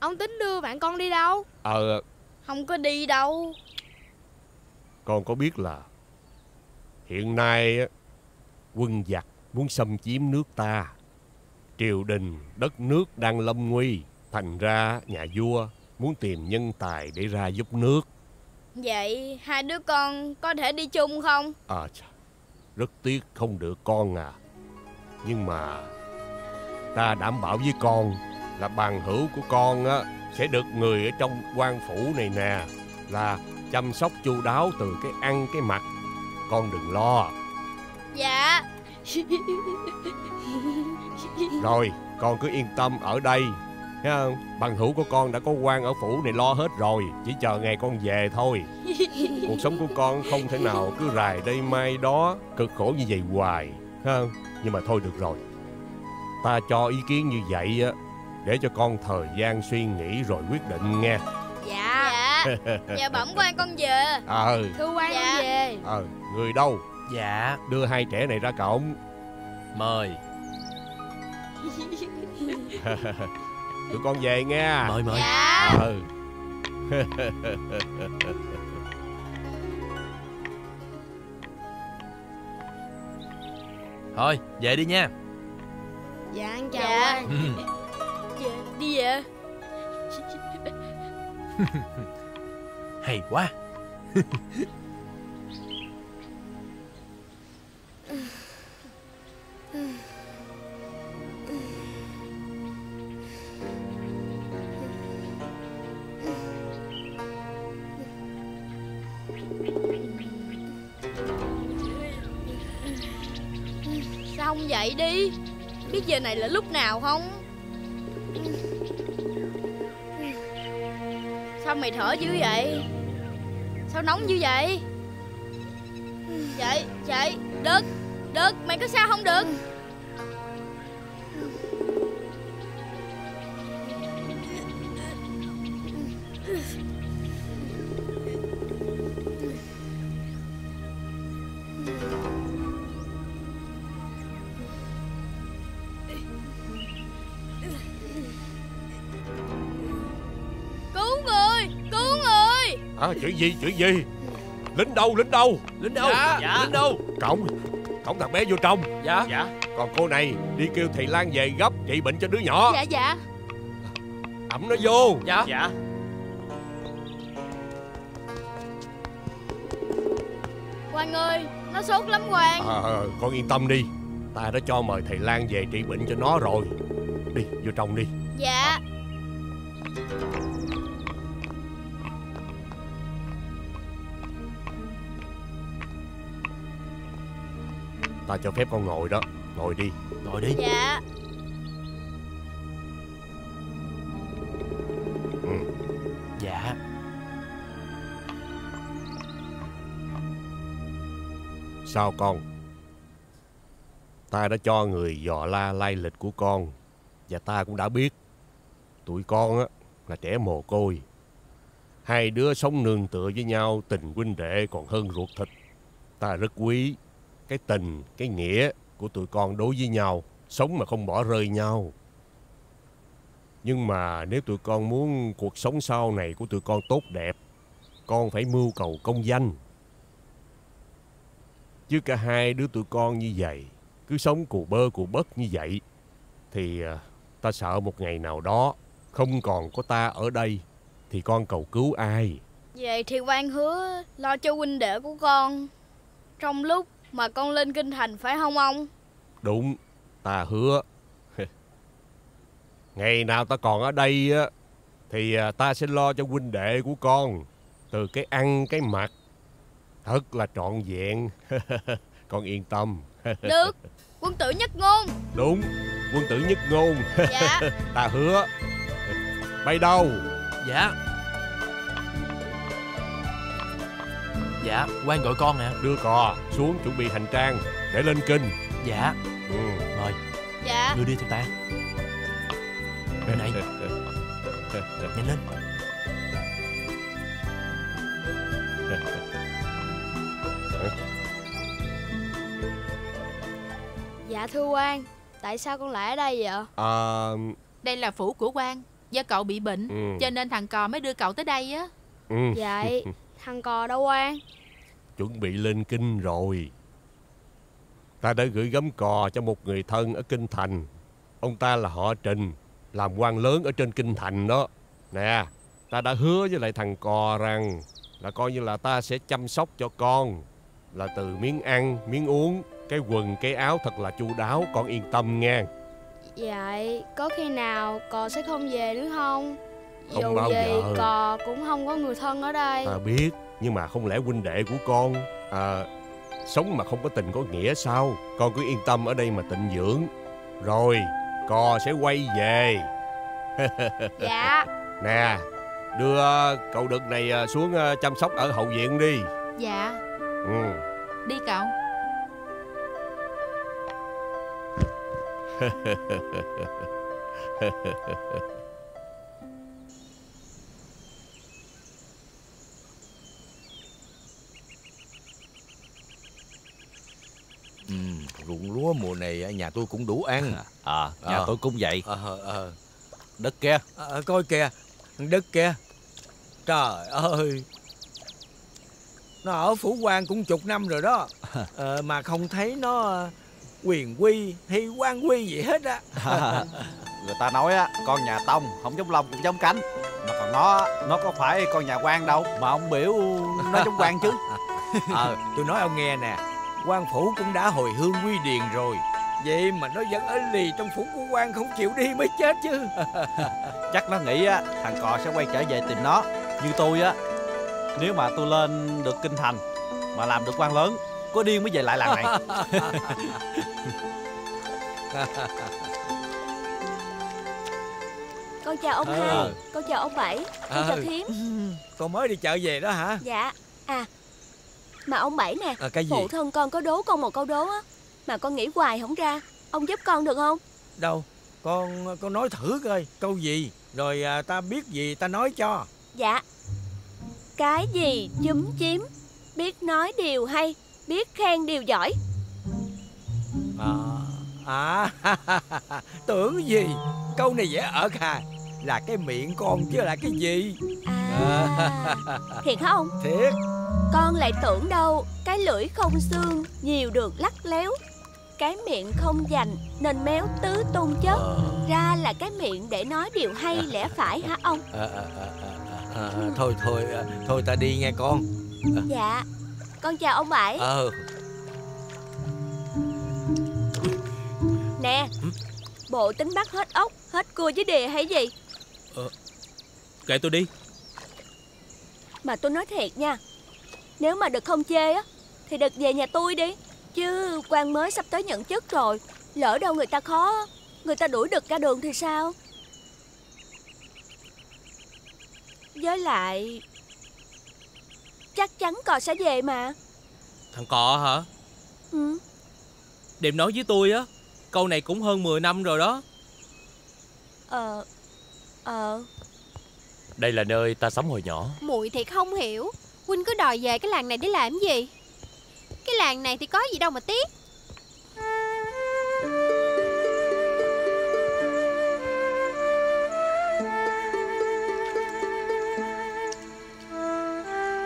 Ông tính đưa bạn con đi đâu Ờ Không có đi đâu Con có biết là hiện nay á, quân giặc muốn xâm chiếm nước ta. Triều đình, đất nước đang lâm nguy. Thành ra nhà vua muốn tìm nhân tài để ra giúp nước. Vậy hai đứa con có thể đi chung không À, chà, rất tiếc không được con à. Nhưng mà ta đảm bảo với con là bằng hữu của con á sẽ được người ở trong quan phủ này nè là chăm sóc chu đáo từ cái ăn cái mặc. Con đừng lo. Dạ Rồi, con cứ yên tâm ở đây không? Bằng hữu của con đã có quan ở phủ này lo hết rồi Chỉ chờ ngày con về thôi. Cuộc sống của con không thể nào cứ rài đây mai đó Cực khổ như vậy hoài. Không? Nhưng mà thôi được rồi. Ta cho ý kiến như vậy á Để cho con thời gian suy nghĩ rồi quyết định nghe. Dạ. Dạ. Bẩm quan con về. Ờ Thưa quan Dạ. con về. Ờ Người đâu? Dạ. Đưa hai trẻ này ra cổng. Mời Tụi con về nghe Mời mời. Dạ. Ừ. Thôi về đi nha. Dạ anh chào Dạ. quan Ừ. Dạ, Đi về Hay quá dậy đi. Biết giờ này là lúc nào không? Sao mày thở dữ vậy? Sao nóng dữ vậy? Dậy dậy đứt, đứt, mày có sao không được? Chuyện gì chuyện gì? Lính đâu lính đâu? Lính đâu? Dạ. Dạ. Lính đâu? Cổng Cổng thằng bé vô trong. Dạ. Dạ. Còn cô này đi kêu thầy Lan về gấp trị bệnh cho đứa nhỏ. Dạ dạ. Ẩm nó vô. Dạ. Dạ. Hoàng ơi Nó sốt lắm Hoàng. À, Con yên tâm đi. Ta đã cho mời thầy Lan về trị bệnh cho nó rồi. Đi vô trong đi. Dạ Ta cho phép con ngồi đó. Ngồi đi. Ngồi đi. Dạ. Ừ. Dạ. Sao con? Ta đã cho người dò la lai lịch của con Và ta cũng đã biết. Tụi con á là trẻ mồ côi. Hai đứa sống nương tựa với nhau Tình huynh đệ còn hơn ruột thịt. Ta rất quý cái tình, cái nghĩa của tụi con đối với nhau Sống mà không bỏ rơi nhau. Nhưng mà nếu tụi con muốn cuộc sống sau này của tụi con tốt đẹp Con phải mưu cầu công danh. Chứ cả hai đứa tụi con như vậy Cứ sống cù bơ cù bất như vậy Thì à, ta sợ một ngày nào đó Không còn có ta ở đây Thì con cầu cứu ai? Vậy thì quan hứa Lo cho huynh đệ của con. Trong lúc mà con lên kinh thành phải không ông? Đúng Ta hứa. Ngày nào ta còn ở đây á Thì à, ta sẽ lo cho huynh đệ của con Từ cái ăn cái mặc. Thật là trọn vẹn. Con yên tâm. Được Quân tử nhất ngôn. Đúng Quân tử nhất ngôn. Dạ. Ta hứa. Bay đâu? Dạ Dạ. Quan gọi con nè. Đưa cò xuống chuẩn bị hành trang Để lên kinh Dạ. Ừ. Mời. Dạ. Đưa đi theo ta. Bên này. Nhanh lên. Dạ thưa quan Tại sao con lại ở đây vậy? À, Đây là phủ của quan Do cậu bị bệnh Ừ. Cho nên thằng cò mới đưa cậu tới đây á. Ừ. Vậy thằng cò đâu quan Chuẩn bị lên kinh rồi. Ta đã gửi gấm cò cho một người thân ở Kinh Thành. Ông ta là họ Trình Làm quan lớn ở trên Kinh Thành đó. Nè Ta đã hứa với lại thằng cò rằng Là coi như là ta sẽ chăm sóc cho con. Là từ miếng ăn, miếng uống Cái quần, cái áo thật là chu đáo Con yên tâm nghe. Vậy có khi nào cò sẽ không về nữa không Không Dù bao gì giờ. cò cũng không có người thân ở đây. Ta biết Nhưng mà không lẽ huynh đệ của con à, Sống mà không có tình có nghĩa sao? Con cứ yên tâm ở đây mà tịnh dưỡng. Rồi Cò sẽ quay về. Dạ. Nè Đưa cậu đực này à, xuống à, chăm sóc ở hậu viện đi. Dạ. Ừ. Đi cậu ừ, Ruộng lúa mùa này à, nhà tôi cũng đủ ăn. À nhà Ờ. tôi cũng vậy. Ờ ờ Đất kia. Ờ, Coi kìa Đất kìa Trời ơi. Nó ở Phủ Quan cũng chục năm rồi đó. Ờ, Mà không thấy nó quyền quy hay quan quy gì hết á. Người ta nói á, con nhà Tông không giống lông cũng giống cánh Mà còn nó, nó có phải con nhà quan đâu. Mà ông biểu nó giống quan chứ. Ờ tôi nói ông nghe nè quan phủ cũng đã hồi hương quy điền rồi. Vậy mà nó vẫn ở lì trong phủ của quan không chịu đi mới chết chứ. Chắc nó nghĩ á, thằng cò sẽ quay trở về tìm nó. Như tôi á Nếu mà tôi lên được kinh thành Mà làm được quan lớn Có điên mới về lại làng này. Con chào ông Ờ. hai Con chào ông bảy Con chào Ờ. thím. Con mới đi chợ về đó hả? Dạ. À Mà ông bảy nè À, cái gì? Phụ thân con có đố con một câu đố á Mà con nghĩ hoài không ra Ông giúp con được không? Đâu Con con nói thử coi Câu gì? Rồi à, ta biết gì ta nói cho. Dạ. Cái gì chúm chím? Biết nói điều hay Biết khen điều giỏi. À, à Tưởng gì? Câu này dễ ở à Là cái miệng con chứ là cái gì? À Thiệt hả ông? Thiệt Con lại tưởng đâu Cái lưỡi không xương Nhiều đường lắc léo. Cái miệng không dành Nên méo tứ tung chất Ra là cái miệng để nói điều hay lẽ phải hả ông? À, à, à, à, à, Thôi thôi à, Thôi ta đi nghe con. Dạ Con chào ông bảy Ờ. Nè Bộ tính bắt hết ốc Hết cua với đìa hay gì? Ờ, kệ tôi đi. Mà tôi nói thiệt nha Nếu mà được không chê á Thì được về nhà tôi đi. Chứ quan mới sắp tới nhận chức rồi Lỡ đâu người ta khó Người ta đuổi được ra đường thì sao? Với lại Chắc chắn cò sẽ về mà. Thằng cọ hả? Ừ. Đêm nói với tôi á Câu này cũng hơn 10 năm rồi đó. Ờ Ờ. Đây là nơi ta sống hồi nhỏ. Muội thì không hiểu Huynh cứ đòi về cái làng này để làm gì? Cái làng này thì có gì đâu mà tiếc.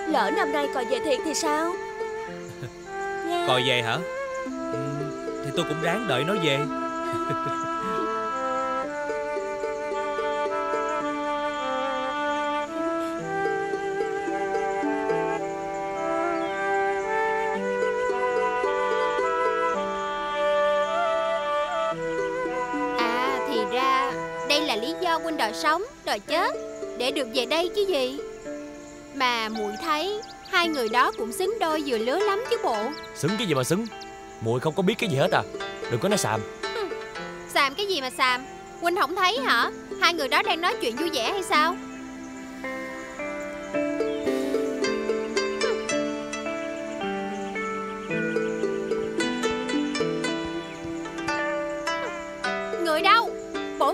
Lỡ năm nay cò về thiệt thì sao? Nha Coi về hả? Ừ, Thì tôi cũng ráng đợi nó về sống Đòi chết. Để được về đây chứ gì? Mà muội thấy Hai người đó cũng xứng đôi vừa lứa lắm chứ bộ. Xứng cái gì mà xứng? Muội không có biết cái gì hết à? Đừng có nói xàm. Xàm cái gì mà xàm? Huynh không thấy hả? Hai người đó đang nói chuyện vui vẻ hay sao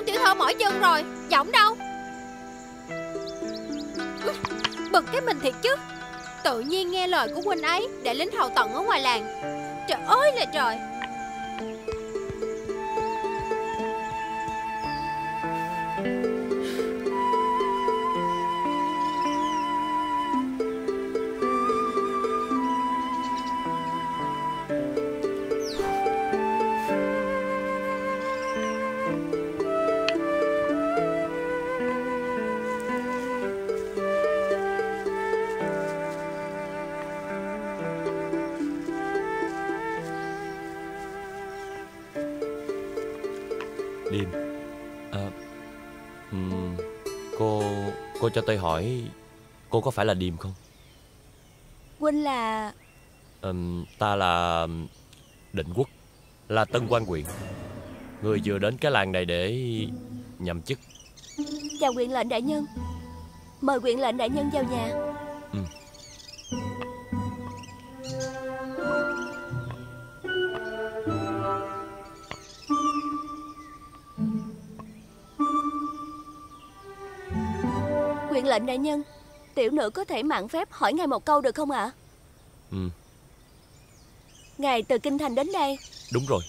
cũng tiểu thơ mỏi chân rồi Giọng đâu. Bực cái mình thiệt chứ. Tự nhiên nghe lời của huynh ấy Để lính hầu tận ở ngoài làng. Trời ơi là trời. Tôi hỏi Cô có phải là Điềm không? Huynh là Ừm, Ta là Định Quốc Là tân quan huyện Người vừa đến cái làng này để Nhậm chức. Chào quyện lệnh đại nhân. Mời quyện lệnh đại nhân vào nhà. Quyện lệnh đại nhân. Tiểu nữ có thể mạn phép hỏi ngài một câu được không ạ? Ừ, Ngài từ Kinh Thành đến đây. Đúng rồi.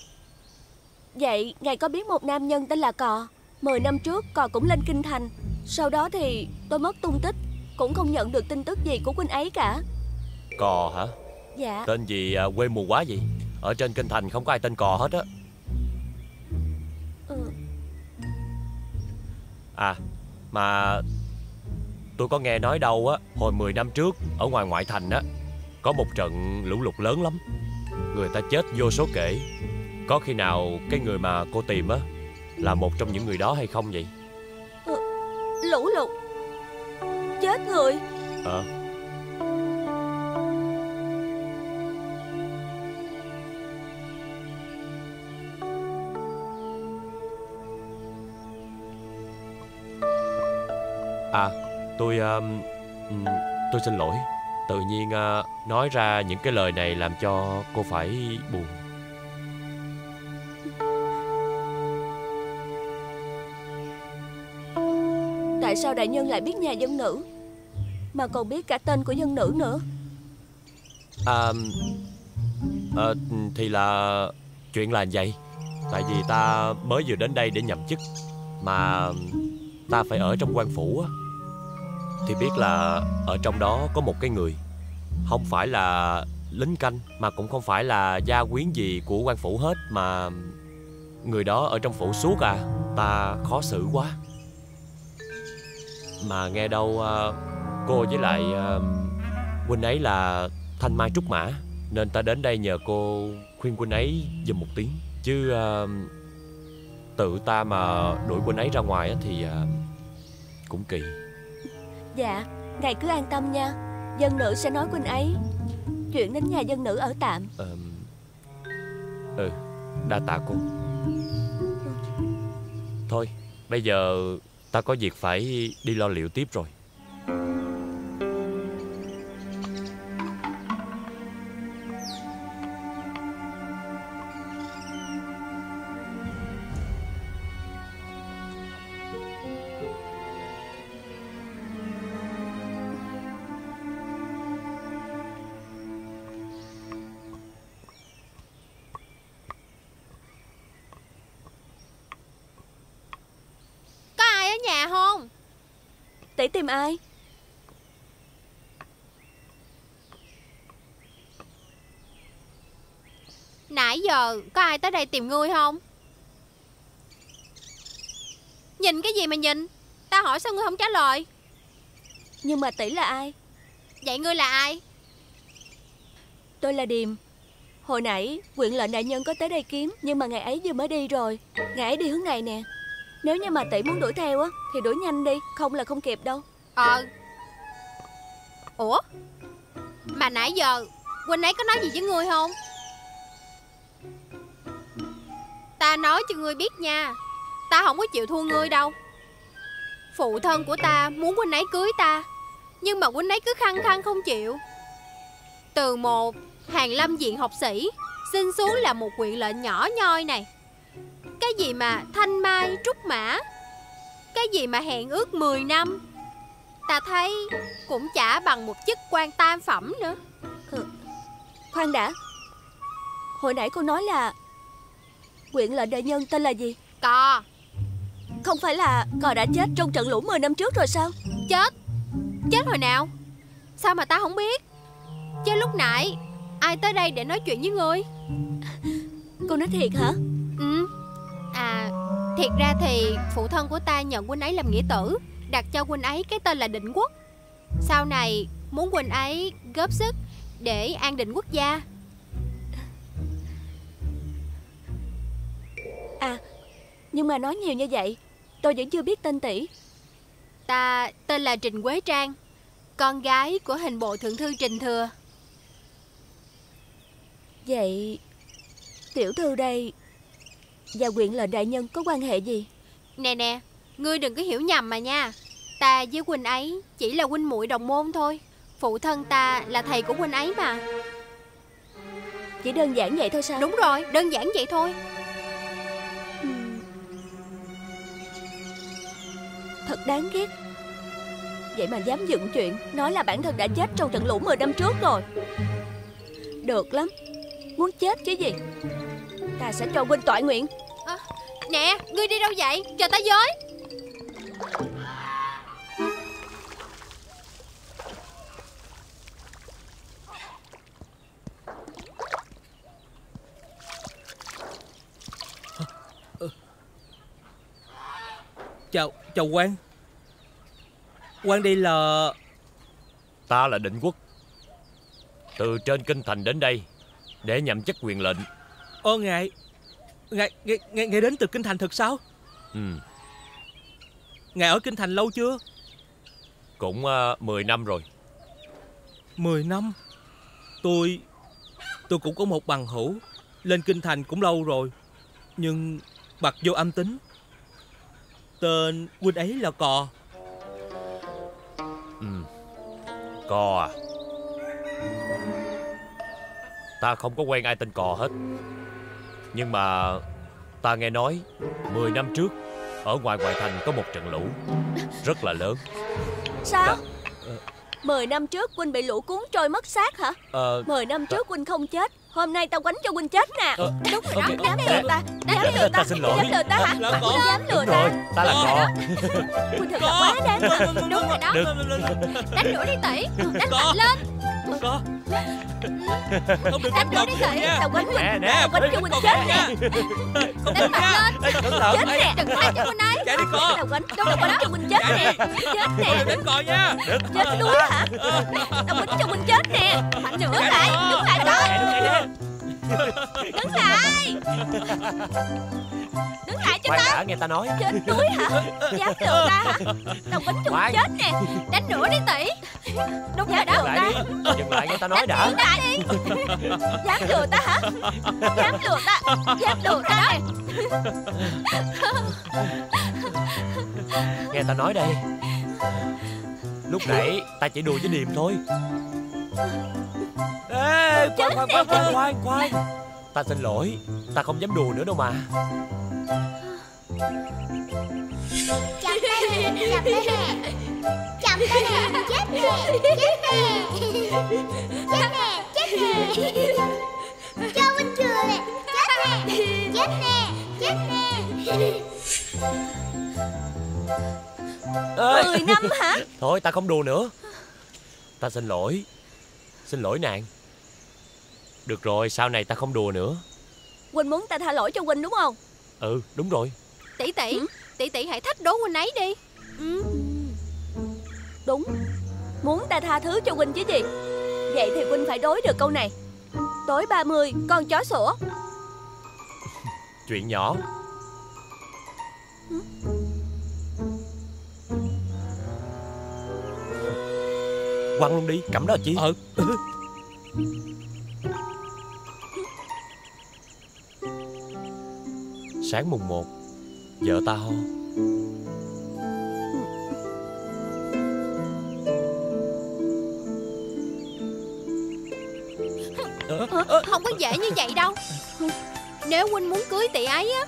Vậy ngài có biết một nam nhân tên là Cò. Mười năm trước Cò cũng lên Kinh Thành. Sau đó thì tôi mất tung tích Cũng không nhận được tin tức gì của huynh ấy cả. Cò hả? Dạ. Tên gì à, quê mùa quá vậy? Ở trên kinh thành không có ai tên Cò hết á. Ừ. À mà Tôi có nghe nói đâu á Hồi 10 năm trước Ở ngoài ngoại thành á Có một trận lũ lụt lớn lắm. Người ta chết vô số kể. Có khi nào cái người mà cô tìm á Là một trong những người đó hay không vậy? Lũ lụt. Chết người. Ờ. À tôi ừm, Tôi xin lỗi. Tự nhiên uh, nói ra những cái lời này Làm cho cô phải buồn. Tại sao đại nhân lại biết nhà dân nữ? Mà còn biết cả tên của dân nữ nữa. À, ờ, thì là chuyện là vậy. Tại vì ta mới vừa đến đây để nhậm chức Mà ta phải ở trong quan phủ á thì biết là ở trong đó có một cái người. Không phải là lính canh, Mà cũng không phải là gia quyến gì của quan phủ hết, Mà người đó ở trong phủ suốt à. Ta khó xử quá. Mà nghe đâu à, cô với lại à, huynh ấy là thanh mai trúc mã, Nên ta đến đây nhờ cô khuyên huynh ấy dùm một tiếng. Chứ à, tự ta mà đuổi huynh ấy ra ngoài thì cũng kỳ. Dạ Ngài cứ an tâm nha. Dân nữ sẽ nói Quỳnh ấy. Chuyện đến nhà dân nữ ở tạm. Ờm, Ừ, đa tạ cô. Thôi, bây giờ ta có việc phải đi lo liệu tiếp rồi. Tìm ai? Nãy giờ có ai tới đây tìm ngươi không? Nhìn cái gì mà nhìn? Ta hỏi sao ngươi không trả lời? Nhưng mà tỷ là ai? Vậy ngươi là ai? Tôi là Điềm. Hồi nãy quyện lệnh đại nhân có tới đây kiếm Nhưng mà ngày ấy vừa mới đi rồi. Ngày ấy đi hướng này nè nếu như mà tỷ muốn đuổi theo á, Thì đuổi nhanh đi, Không là không kịp đâu. Ờ. Ủa? Mà nãy giờ, Quỳnh ấy có nói gì với ngươi không? Ta nói cho ngươi biết nha, Ta không có chịu thua ngươi đâu. Phụ thân của ta muốn Quỳnh ấy cưới ta, Nhưng mà Quỳnh ấy cứ khăng khăng không chịu. Từ một hàng lâm diện học sĩ, Xin xuống là một quyện lệnh nhỏ nhoi này. Cái gì mà thanh mai trúc mã? Cái gì mà hẹn ước 10 năm? Ta thấy cũng chả bằng một chức quan tam phẩm nữa. Khoan đã. Hồi nãy cô nói là Quyện lệnh đại nhân tên là gì? Cò. Không phải là Cò đã chết trong trận lũ 10 năm trước rồi sao? Chết. Chết hồi nào? Sao mà ta không biết? Chứ lúc nãy Ai tới đây để nói chuyện với ngươi? Cô nói thiệt hả? Ừ À Thiệt ra thì phụ thân của ta nhận huynh ấy làm nghĩa tử Đặt cho huynh ấy cái tên là Định Quốc. Sau này muốn huynh ấy góp sức Để an định quốc gia. À Nhưng mà nói nhiều như vậy Tôi vẫn chưa biết tên tỷ. Ta tên là Trình Quế Trang Con gái của hình bộ thượng thư Trình Thừa. Vậy Tiểu thư đây Và quyện lệnh đại nhân có quan hệ gì? Nè nè Ngươi đừng có hiểu nhầm mà nha. Ta với huynh ấy chỉ là huynh muội đồng môn thôi. Phụ thân ta là thầy của huynh ấy mà. Chỉ đơn giản vậy thôi sao? Đúng rồi, đơn giản vậy thôi. Thật đáng ghét. Vậy mà dám dựng chuyện Nói là bản thân đã chết trong trận lũ 10 năm trước rồi. Được lắm. Muốn chết chứ gì Ta sẽ cho huynh tọa nguyện. À, Nè, ngươi đi đâu vậy? Chờ ta với. Chào, chào quan quan đây là Ta là định quốc. Từ trên kinh thành đến đây Để nhậm chức quyền lệnh Ơ ngài Ngài, ngài, ngài, ngài đến từ kinh thành thật sao? Ừ. Ngài ở kinh thành lâu chưa? Cũng uh, 10 năm rồi. 10 năm? Tôi Tôi cũng có một bằng hữu Lên kinh thành cũng lâu rồi Nhưng bạc vô âm tính. Tên huynh ấy là Cò. Ừ. Cò à? Ta không có quen ai tên Cò hết Nhưng mà Ta nghe nói 10 năm trước Ở ngoài ngoại thành có một trận lũ Rất là lớn. Sao? Ta, Mười năm trước huynh bị lũ cuốn trôi mất xác hả? Ờ Mười năm trước huynh không chết Hôm nay tao quánh cho huynh chết nè. Ờ, Đúng rồi ok, đó Dám lừa ta Dám Dạ, lừa ta. ta xin lỗi. Dám lừa ta hả? Cỏ. Dám lừa ta. Ta là cò. Huynh thật là quá đáng. Đúng rồi đó. Đánh nữa đi tỷ Đánh mạnh lên Có. Không được đánh nữa đi tỷ Tao quánh huynh Nè, quánh cho huynh chết nè. Không Đánh mạnh lên Chết nè Đừng tha cho huynh ấy. Chạy đi Cò Tao quánh Tao quánh cho huynh chết nè. Chết nè. Đánh Cò nha. Chết đuối hả? Tao quánh cho huynh chết nè. Mạnh nữa lại Đứng lại. Coi Đứng lại Đứng lại cho Khoan tao. đã nghe ta nói. Chết đuối hả? Dám lừa ta hả? Cho Khoan. huynh chết nè. Đánh nữa đi tỷ. Đúng rồi đó đi. Dừng lại nghe ta nói đã. Đứng lại đi. Dám lừa ta hả? Dám lừa ta Dám lừa ta Nghe ta nói đây. Lúc nãy ta chỉ đùa với Điềm thôi. Ê khoan khoan khoan khoan khoan khoan. Ta xin lỗi. Ta không dám đùa nữa đâu mà Chậm tay nè, chậm tay nè. Chậm tay nè, chết nè, chết nè. Chết nè, chết nè. Cho Vinh chừa nè, chết nè, chết nè, chết nè. Ê. Mười năm hả? Thôi ta không đùa nữa. Ta xin lỗi. Xin lỗi nàng. Được rồi sau này ta không đùa nữa. Huynh muốn ta tha lỗi cho Huynh đúng không Ừ đúng rồi. Tỷ tỷ Tỷ tỷ hãy thách đố huynh ấy đi. Ừ. Đúng. Muốn ta tha thứ cho Huynh chứ gì? Vậy thì Huynh phải đối được câu này. Tối 30 con chó sủa. Chuyện nhỏ. Quăng luôn đi Cắm đó chi Ờ Sáng mùng 1 Vợ ta ho. Không có dễ như vậy đâu. Nếu huynh muốn cưới tỷ ấy á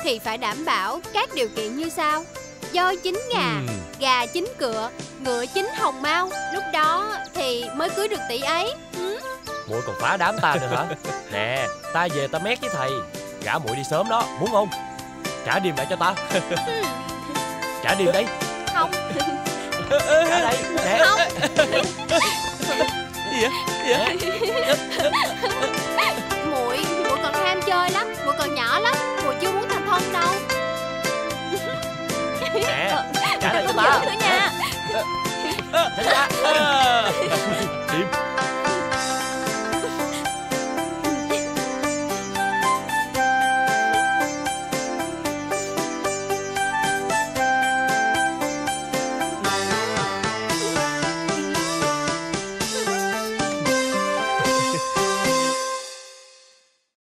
Thì phải đảm bảo các điều kiện như sau. Do chín ngà, Ừ. gà chín cựa, ngựa chín hồng mau. Lúc đó thì mới cưới được tỷ ấy. Muội còn phá đám ta nữa hả? Nè ta về ta mét với thầy Gả muội đi sớm đó Muốn không? Trả điềm lại cho ta. Trả điềm đây Không. Trả đây Nè Không. Gì vậy? Gì vậy? Muội, muội còn ham chơi lắm Muội còn nhỏ lắm Muội chưa muốn thành thân đâu. Nè Trả lại cho ta. nữa nha. Trả ra